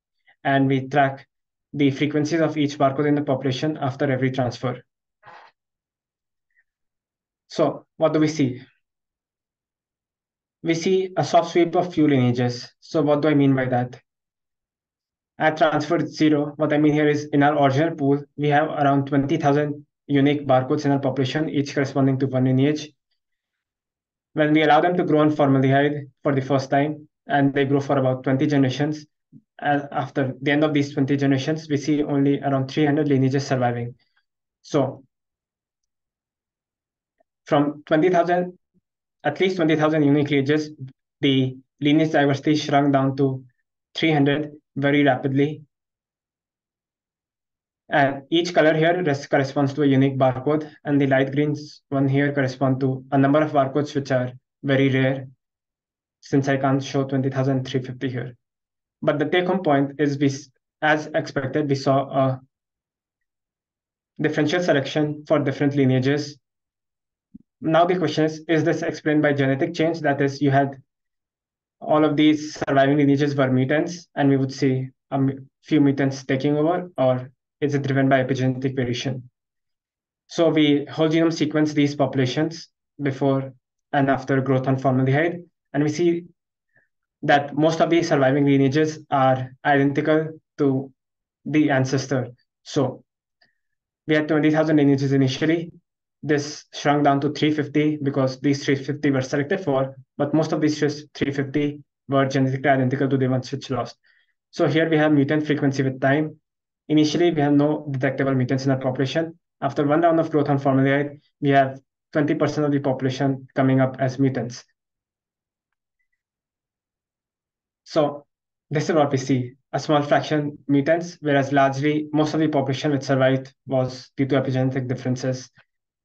And we track the frequencies of each barcode in the population after every transfer. So what do we see? We see a soft sweep of few lineages. So what do I mean by that? At transfer zero, what I mean here is in our original pool, we have around 20,000 unique barcodes in our population, each corresponding to one lineage. When we allow them to grow on formaldehyde for the first time, and they grow for about 20 generations, after the end of these 20 generations, we see only around 300 lineages surviving. So from 20,000, at least 20,000 unique lineages, the lineage diversity shrunk down to 300 very rapidly. And each color here corresponds to a unique barcode, and the light greens one here correspond to a number of barcodes which are very rare, since I can't show 20,350 here. But the take home point is we, as expected, we saw a differential selection for different lineages. Now the question is, is this explained by genetic change? That is, you had all of these surviving lineages were mutants, and we would see a few mutants taking over, or is it driven by epigenetic variation? So we whole genome sequence these populations before and after growth on formaldehyde, and we see that most of the surviving lineages are identical to the ancestor. So we had 20,000 lineages initially. This shrunk down to 350 because these 350 were selected for, but most of these 350 were genetically identical to the ones which lost. So here we have mutant frequency with time. Initially, we have no detectable mutants in our population. After one round of growth on formaldehyde, we have 20% of the population coming up as mutants. So this is what we see, a small fraction mutants, whereas largely most of the population which survived was due to epigenetic differences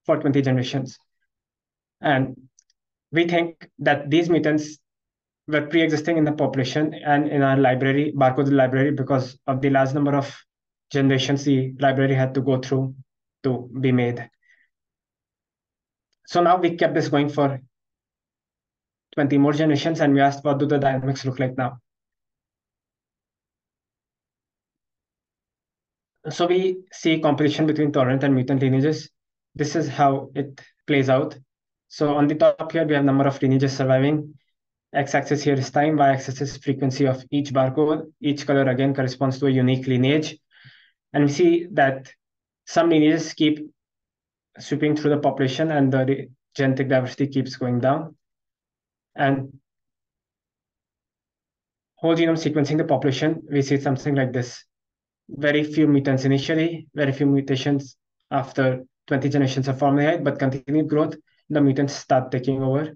for 20 generations. And we think that these mutants were pre-existing in the population and in our library, barcode library, because of the large number of generations the library had to go through to be made. So now we kept this going for 20 more generations and we asked what do the dynamics look like now. So we see competition between tolerant and mutant lineages. This is how it plays out. So on the top here, we have number of lineages surviving. X-axis here is time, y-axis is frequency of each barcode. Each color again corresponds to a unique lineage. And we see that some lineages keep sweeping through the population and the genetic diversity keeps going down. And whole genome sequencing the population, we see something like this. Very few mutants initially, very few mutations after 20 generations of formaldehyde, but continued growth the mutants start taking over.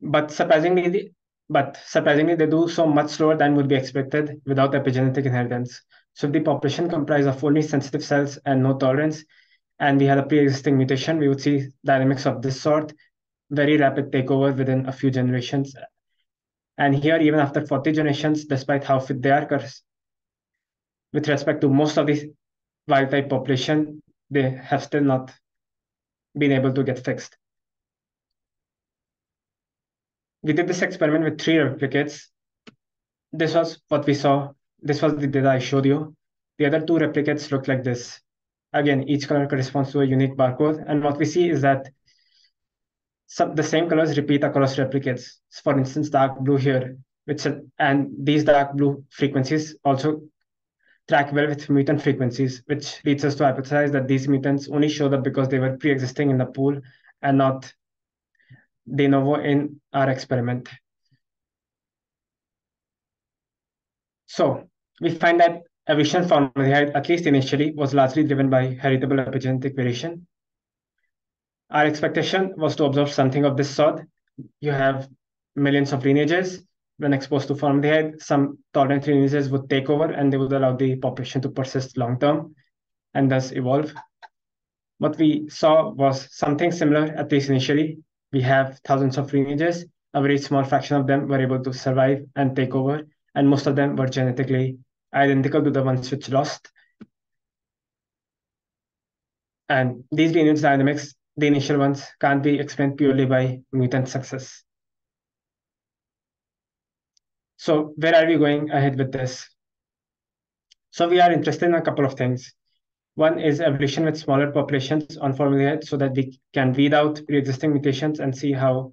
But surprisingly, but surprisingly, they do so much slower than would be expected without epigenetic inheritance. So if the population comprised of only sensitive cells and no tolerance, and we had a pre-existing mutation, we would see dynamics of this sort, very rapid takeover within a few generations. And here, even after 40 generations, despite how fit they are, with respect to most of the wild type population, they have still not been able to get fixed. We did this experiment with three replicates. This was what we saw. This was the data I showed you. The other two replicates look like this. Again, each color corresponds to a unique barcode. And what we see is that some, the same colors repeat across replicates. For instance, dark blue here, which and these dark blue frequencies also track well with mutant frequencies, which leads us to hypothesize that these mutants only showed up because they were pre-existing in the pool and not de novo in our experiment. So we find that evolution formaldehyde, at least initially, was largely driven by heritable epigenetic variation. Our expectation was to observe something of this sort. You have millions of lineages. When exposed to formaldehyde, some tolerant lineages would take over and they would allow the population to persist long term and thus evolve. What we saw was something similar, at least initially. We have thousands of lineages. A very small fraction of them were able to survive and take over, and most of them were genetically identical to the ones which lost. And these lineage dynamics, the initial ones, can't be explained purely by mutant success. So where are we going ahead with this? So we are interested in a couple of things. One is evolution with smaller populations on formaldehyde so that we can weed out pre-existing mutations and see how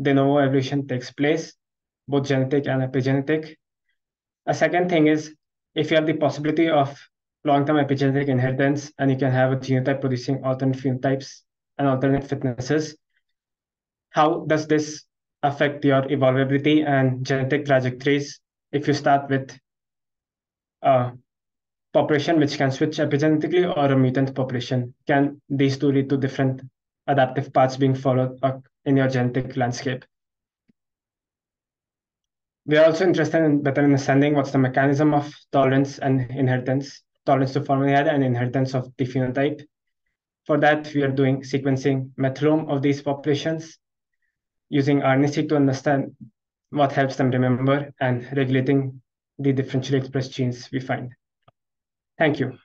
de novo evolution takes place, both genetic and epigenetic. A second thing is if you have the possibility of long-term epigenetic inheritance and you can have a genotype producing alternate phenotypes and alternate fitnesses, how does this affect your evolvability and genetic trajectories if you start with a population which can switch epigenetically or a mutant population? Can these two lead to different adaptive paths being followed in your genetic landscape? We are also interested in better understanding what's the mechanism of tolerance and inheritance, tolerance to formaldehyde and inheritance of the phenotype. For that, we are doing sequencing methylome of these populations using RNA-seq to understand what helps them remember and regulating the differentially expressed genes we find. Thank you.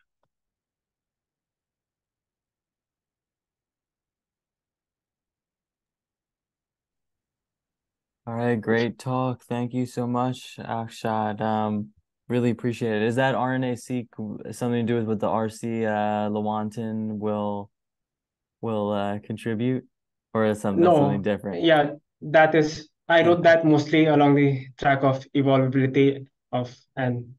All right, great talk. Thank you so much, Akshat. Um, really appreciate it. Is that RNA-seq something to do with what the RC uh, Lewontin will will uh, contribute, or is something, no, something different? Yeah, that is. I wrote that mostly along the track of evolvability of and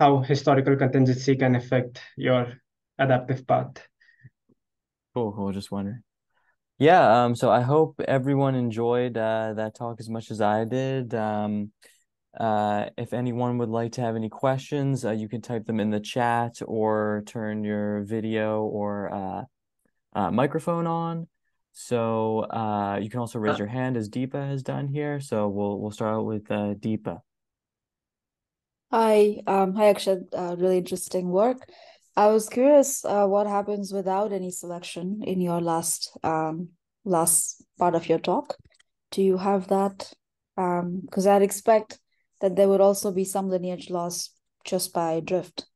how historical contingency can affect your adaptive path. Cool, cool. Just wondering. Yeah, um, so I hope everyone enjoyed uh, that talk as much as I did. Um, uh, if anyone would like to have any questions, uh, you can type them in the chat or turn your video or uh, uh, microphone on. So uh, you can also raise your hand as Deepa has done here. So we'll we'll start out with uh, Deepa. Hi, um, hi, Akshat. Uh, really interesting work. I was curious uh, what happens without any selection in your last um, last part of your talk. Do you have that? Because um, I'd expect that there would also be some lineage loss just by drift.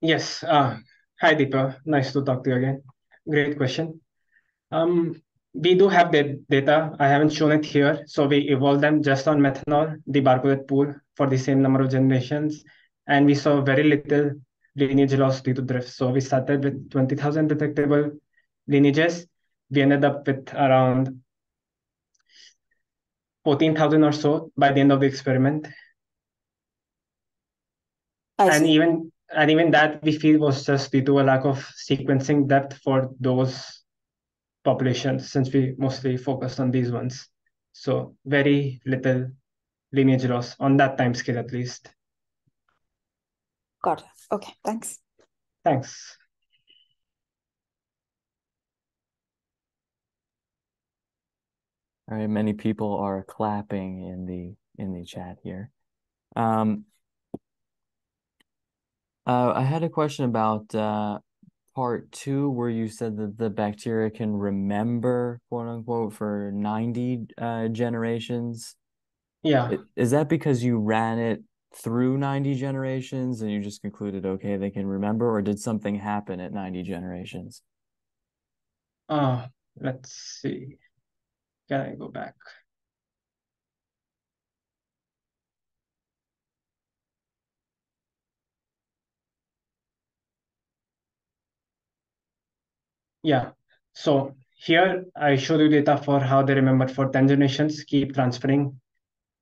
Yes. Uh, hi, Deepa. Nice to talk to you again. Great question. Um, we do have the data. I haven't shown it here. So we evolved them just on methanol, the barcoded pool for the same number of generations. And we saw very little lineage loss due to drift. So we started with 20,000 detectable lineages. We ended up with around 14,000 or so by the end of the experiment. and even and even that we feel was just due to a lack of sequencing depth for those populations since we mostly focused on these ones. So very little lineage loss on that time scale at least. Got it. Okay, thanks. Thanks. All right, many people are clapping in the in the chat here. Um, uh, I had a question about uh, part two, where you said that the bacteria can remember, quote unquote, for 90 uh, generations. Yeah. Is that because you ran it through 90 generations and you just concluded, okay, they can remember, or did something happen at 90 generations? Uh, let's see. Can I go back? Yeah. So here I showed you data for how they remembered for 10 generations, keep transferring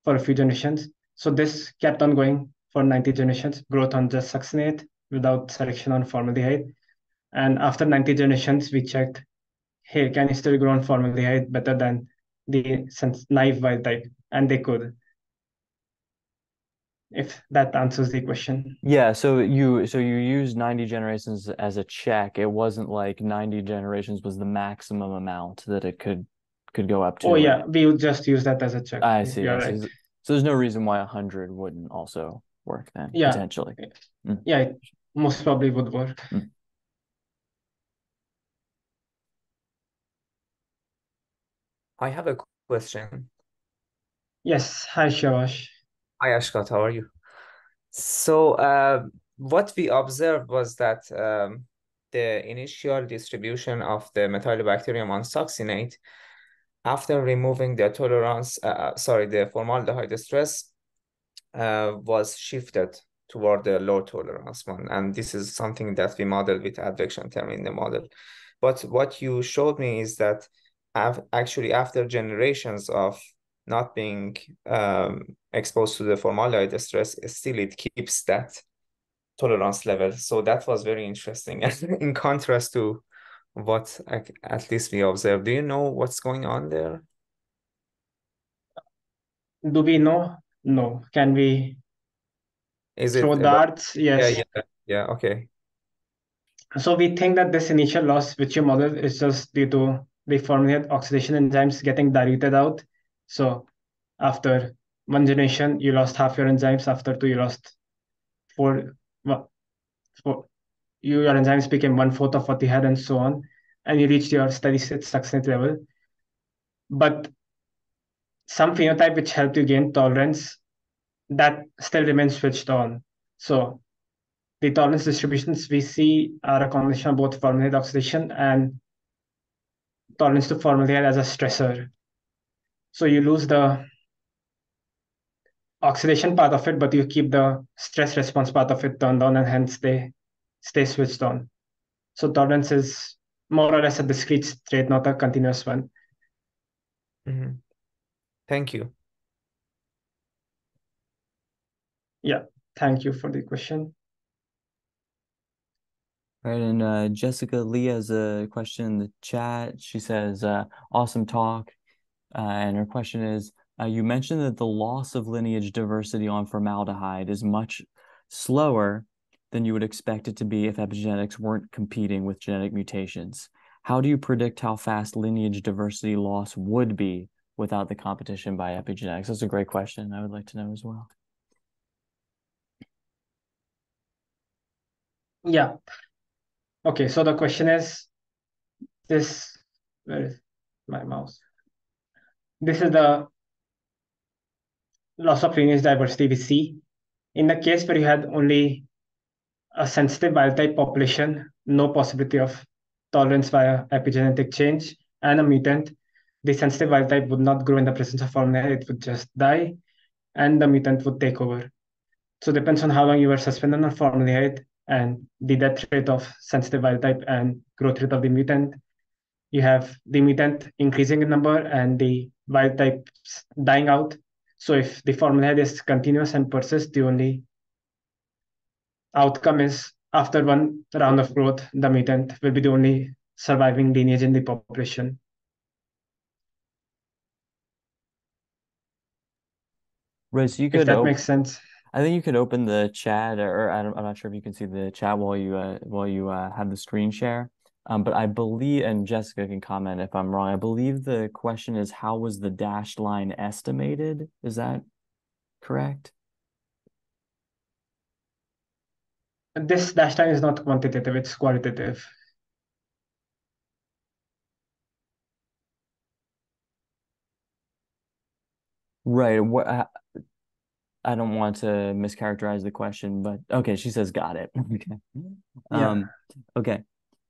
for a few generations. So this kept on going for 90 generations, growth on just succinate without selection on formaldehyde. And after 90 generations, we checked, hey, can you still grow on formaldehyde better than the naive wild type? And they could if that answers the question. Yeah, so you so you use 90 generations as a check. It wasn't like 90 generations was the maximum amount that it could could go up to. Oh yeah, we would just use that as a check. I see. I see. Right. So there's no reason why 100 wouldn't also work then yeah. potentially. Mm. Yeah, it most probably would work. Mm. I have a question. Yes. Hi, Shavash. Hi, Akshat. How are you? So, uh, what we observed was that um, the initial distribution of the Methylobacterium on succinate after removing the tolerance, uh, uh, sorry, the formaldehyde stress uh, was shifted toward the low tolerance one. And this is something that we modeled with advection term in the model. But what you showed me is that actually after generations of not being um, exposed to the formaldehyde stress, still it keeps that tolerance level. So that was very interesting. in contrast to what I, at least we observed, do you know what's going on there? Do we know? No. Can we Is throw it darts? Yes. Yeah, yeah, yeah. Okay. So we think that this initial loss, which you model, is just due to the formaldehyde oxidation enzymes getting diluted out so after one generation, you lost half your enzymes. After two, you lost four. Well, four you, your enzymes became one fourth of what you had, and so on, and you reached your steady state succinate level. But some phenotype which helped you gain tolerance, that still remains switched on. So the tolerance distributions we see are a combination of both formaldehyde oxidation and tolerance to formaldehyde as a stressor. So you lose the oxidation part of it, but you keep the stress response part of it turned on and hence they stay switched on. So tolerance is more or less a discrete state, not a continuous one. Mm-hmm. Thank you. Yeah, thank you for the question. All right, and uh, Jessica Lee has a question in the chat. She says, uh, awesome talk. Uh, and her question is, uh, you mentioned that the loss of lineage diversity on formaldehyde is much slower than you would expect it to be if epigenetics weren't competing with genetic mutations. How do you predict how fast lineage diversity loss would be without the competition by epigenetics? That's a great question. I would like to know as well. Yeah. Okay, so the question is this, where is my mouse? This is the loss of lineage diversity we see. In the case where you had only a sensitive wild type population, no possibility of tolerance via epigenetic change, and a mutant, the sensitive wild type would not grow in the presence of formaldehyde, it would just die, and the mutant would take over. So depends on how long you were suspended on formaldehyde and the death rate of sensitive wild type and growth rate of the mutant. You have the mutant increasing in number and the wild type dying out. So if the formaldehyde is continuous and persists, the only outcome is after one round of growth, the mutant will be the only surviving lineage in the population. Right, so you could if that makes sense. I think you could open the chat, or I am not sure if you can see the chat while you uh, while you uh, have the screen share. Um, but I believe, and Jessica can comment if I'm wrong. I believe the question is how was the dashed line estimated? Is that correct? This dashed line is not quantitative, it's qualitative. Right. What uh, I don't want to mischaracterize the question, but okay, she says got it. okay. Yeah. Um, okay.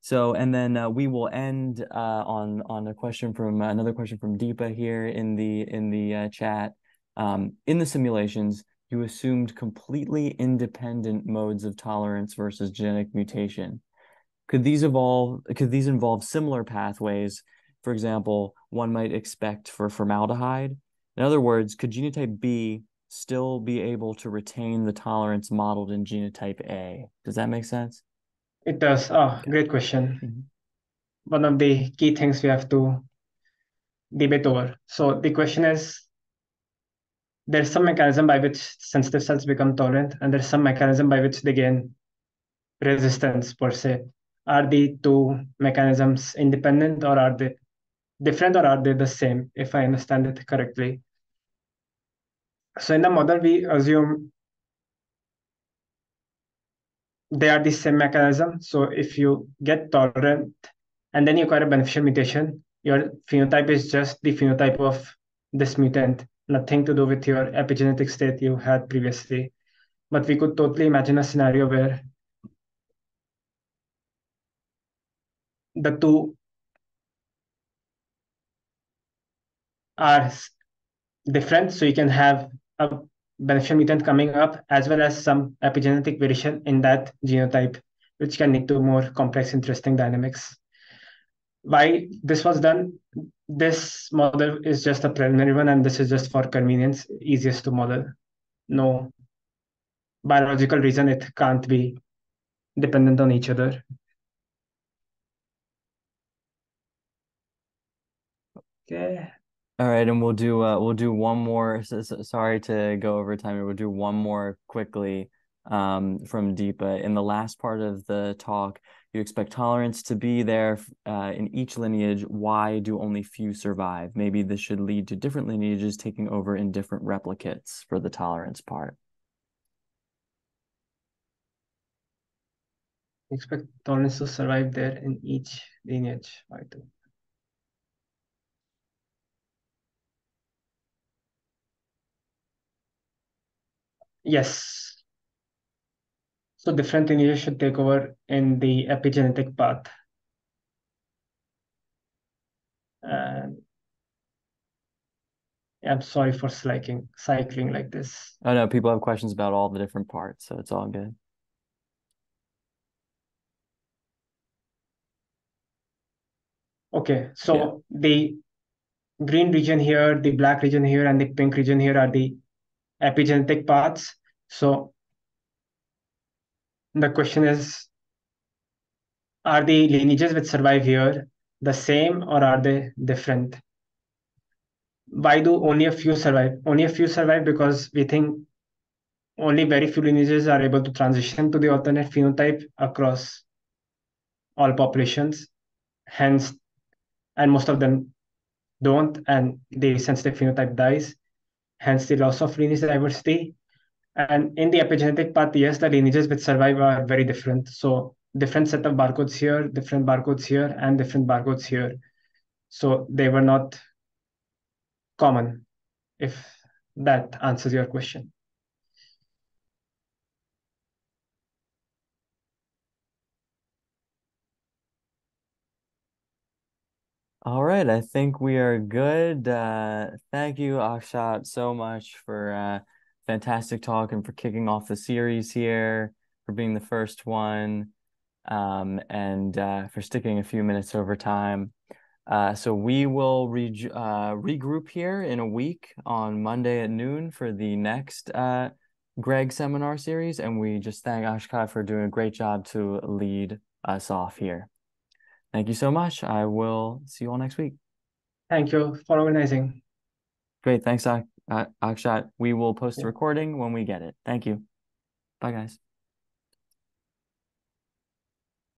So, and then uh, we will end uh, on on a question from another question from Deepa here in the in the uh, chat. Um, in the simulations, you assumed completely independent modes of tolerance versus genetic mutation. Could these evolve? Could these involve similar pathways? For example, one might expect for formaldehyde. In other words, could genotype B still be able to retain the tolerance modeled in genotype A? Does that make sense? It does. Oh, great question. Mhm. One of the key things we have to debate over. So the question is, there's some mechanism by which sensitive cells become tolerant, and there's some mechanism by which they gain resistance per se. Are the two mechanisms independent or are they different or are they the same, if I understand it correctly? So in the model, we assume they are the same mechanism. So if you get tolerant and then you acquire a beneficial mutation, your phenotype is just the phenotype of this mutant, nothing to do with your epigenetic state you had previously. But we could totally imagine a scenario where the two are different. So you can have a beneficial mutant coming up as well as some epigenetic variation in that genotype, which can lead to more complex, interesting dynamics. Why this was done, this model is just a preliminary one, and this is just for convenience, easiest to model. No biological reason it can't be dependent on each other. Okay. All right, and we'll do uh we'll do one more. So, so- sorry to go over time. We'll do one more quickly um from Deepa. In the last part of the talk, you expect tolerance to be there uh, in each lineage. Why do only few survive? Maybe this should lead to different lineages taking over in different replicates for the tolerance part. Expect tolerance to survive there in each lineage. Why do? Yes. So different lineages should take over in the epigenetic path. And I'm sorry for cycling, cycling like this. Oh no, people have questions about all the different parts, so it's all good. Okay, so the green region here, the black region here, and the pink region here are the epigenetic paths. So the question is, are the lineages which survive here the same or are they different? Why do only a few survive? Only a few survive because we think only very few lineages are able to transition to the alternate phenotype across all populations. Hence, and most of them don't, and the sensitive phenotype dies. Hence, the loss of lineage diversity. And in the epigenetic path, yes, the lineages which survive are very different. So different set of barcodes here, different barcodes here, and different barcodes here. So they were not common, if that answers your question. All right, I think we are good. Uh, thank you, Akshat, so much for uh, fantastic talk and for kicking off the series here, for being the first one, um, and uh, for sticking a few minutes over time. Uh, so we will re uh, regroup here in a week on Monday at noon for the next uh, Greg seminar series, and we just thank Akshat for doing a great job to lead us off here. Thank you so much. I will see you all next week. Thank you for organizing. Great. Thanks, Ak- uh, Akshat. We will post the recording when we get it. Thank you. Bye, guys.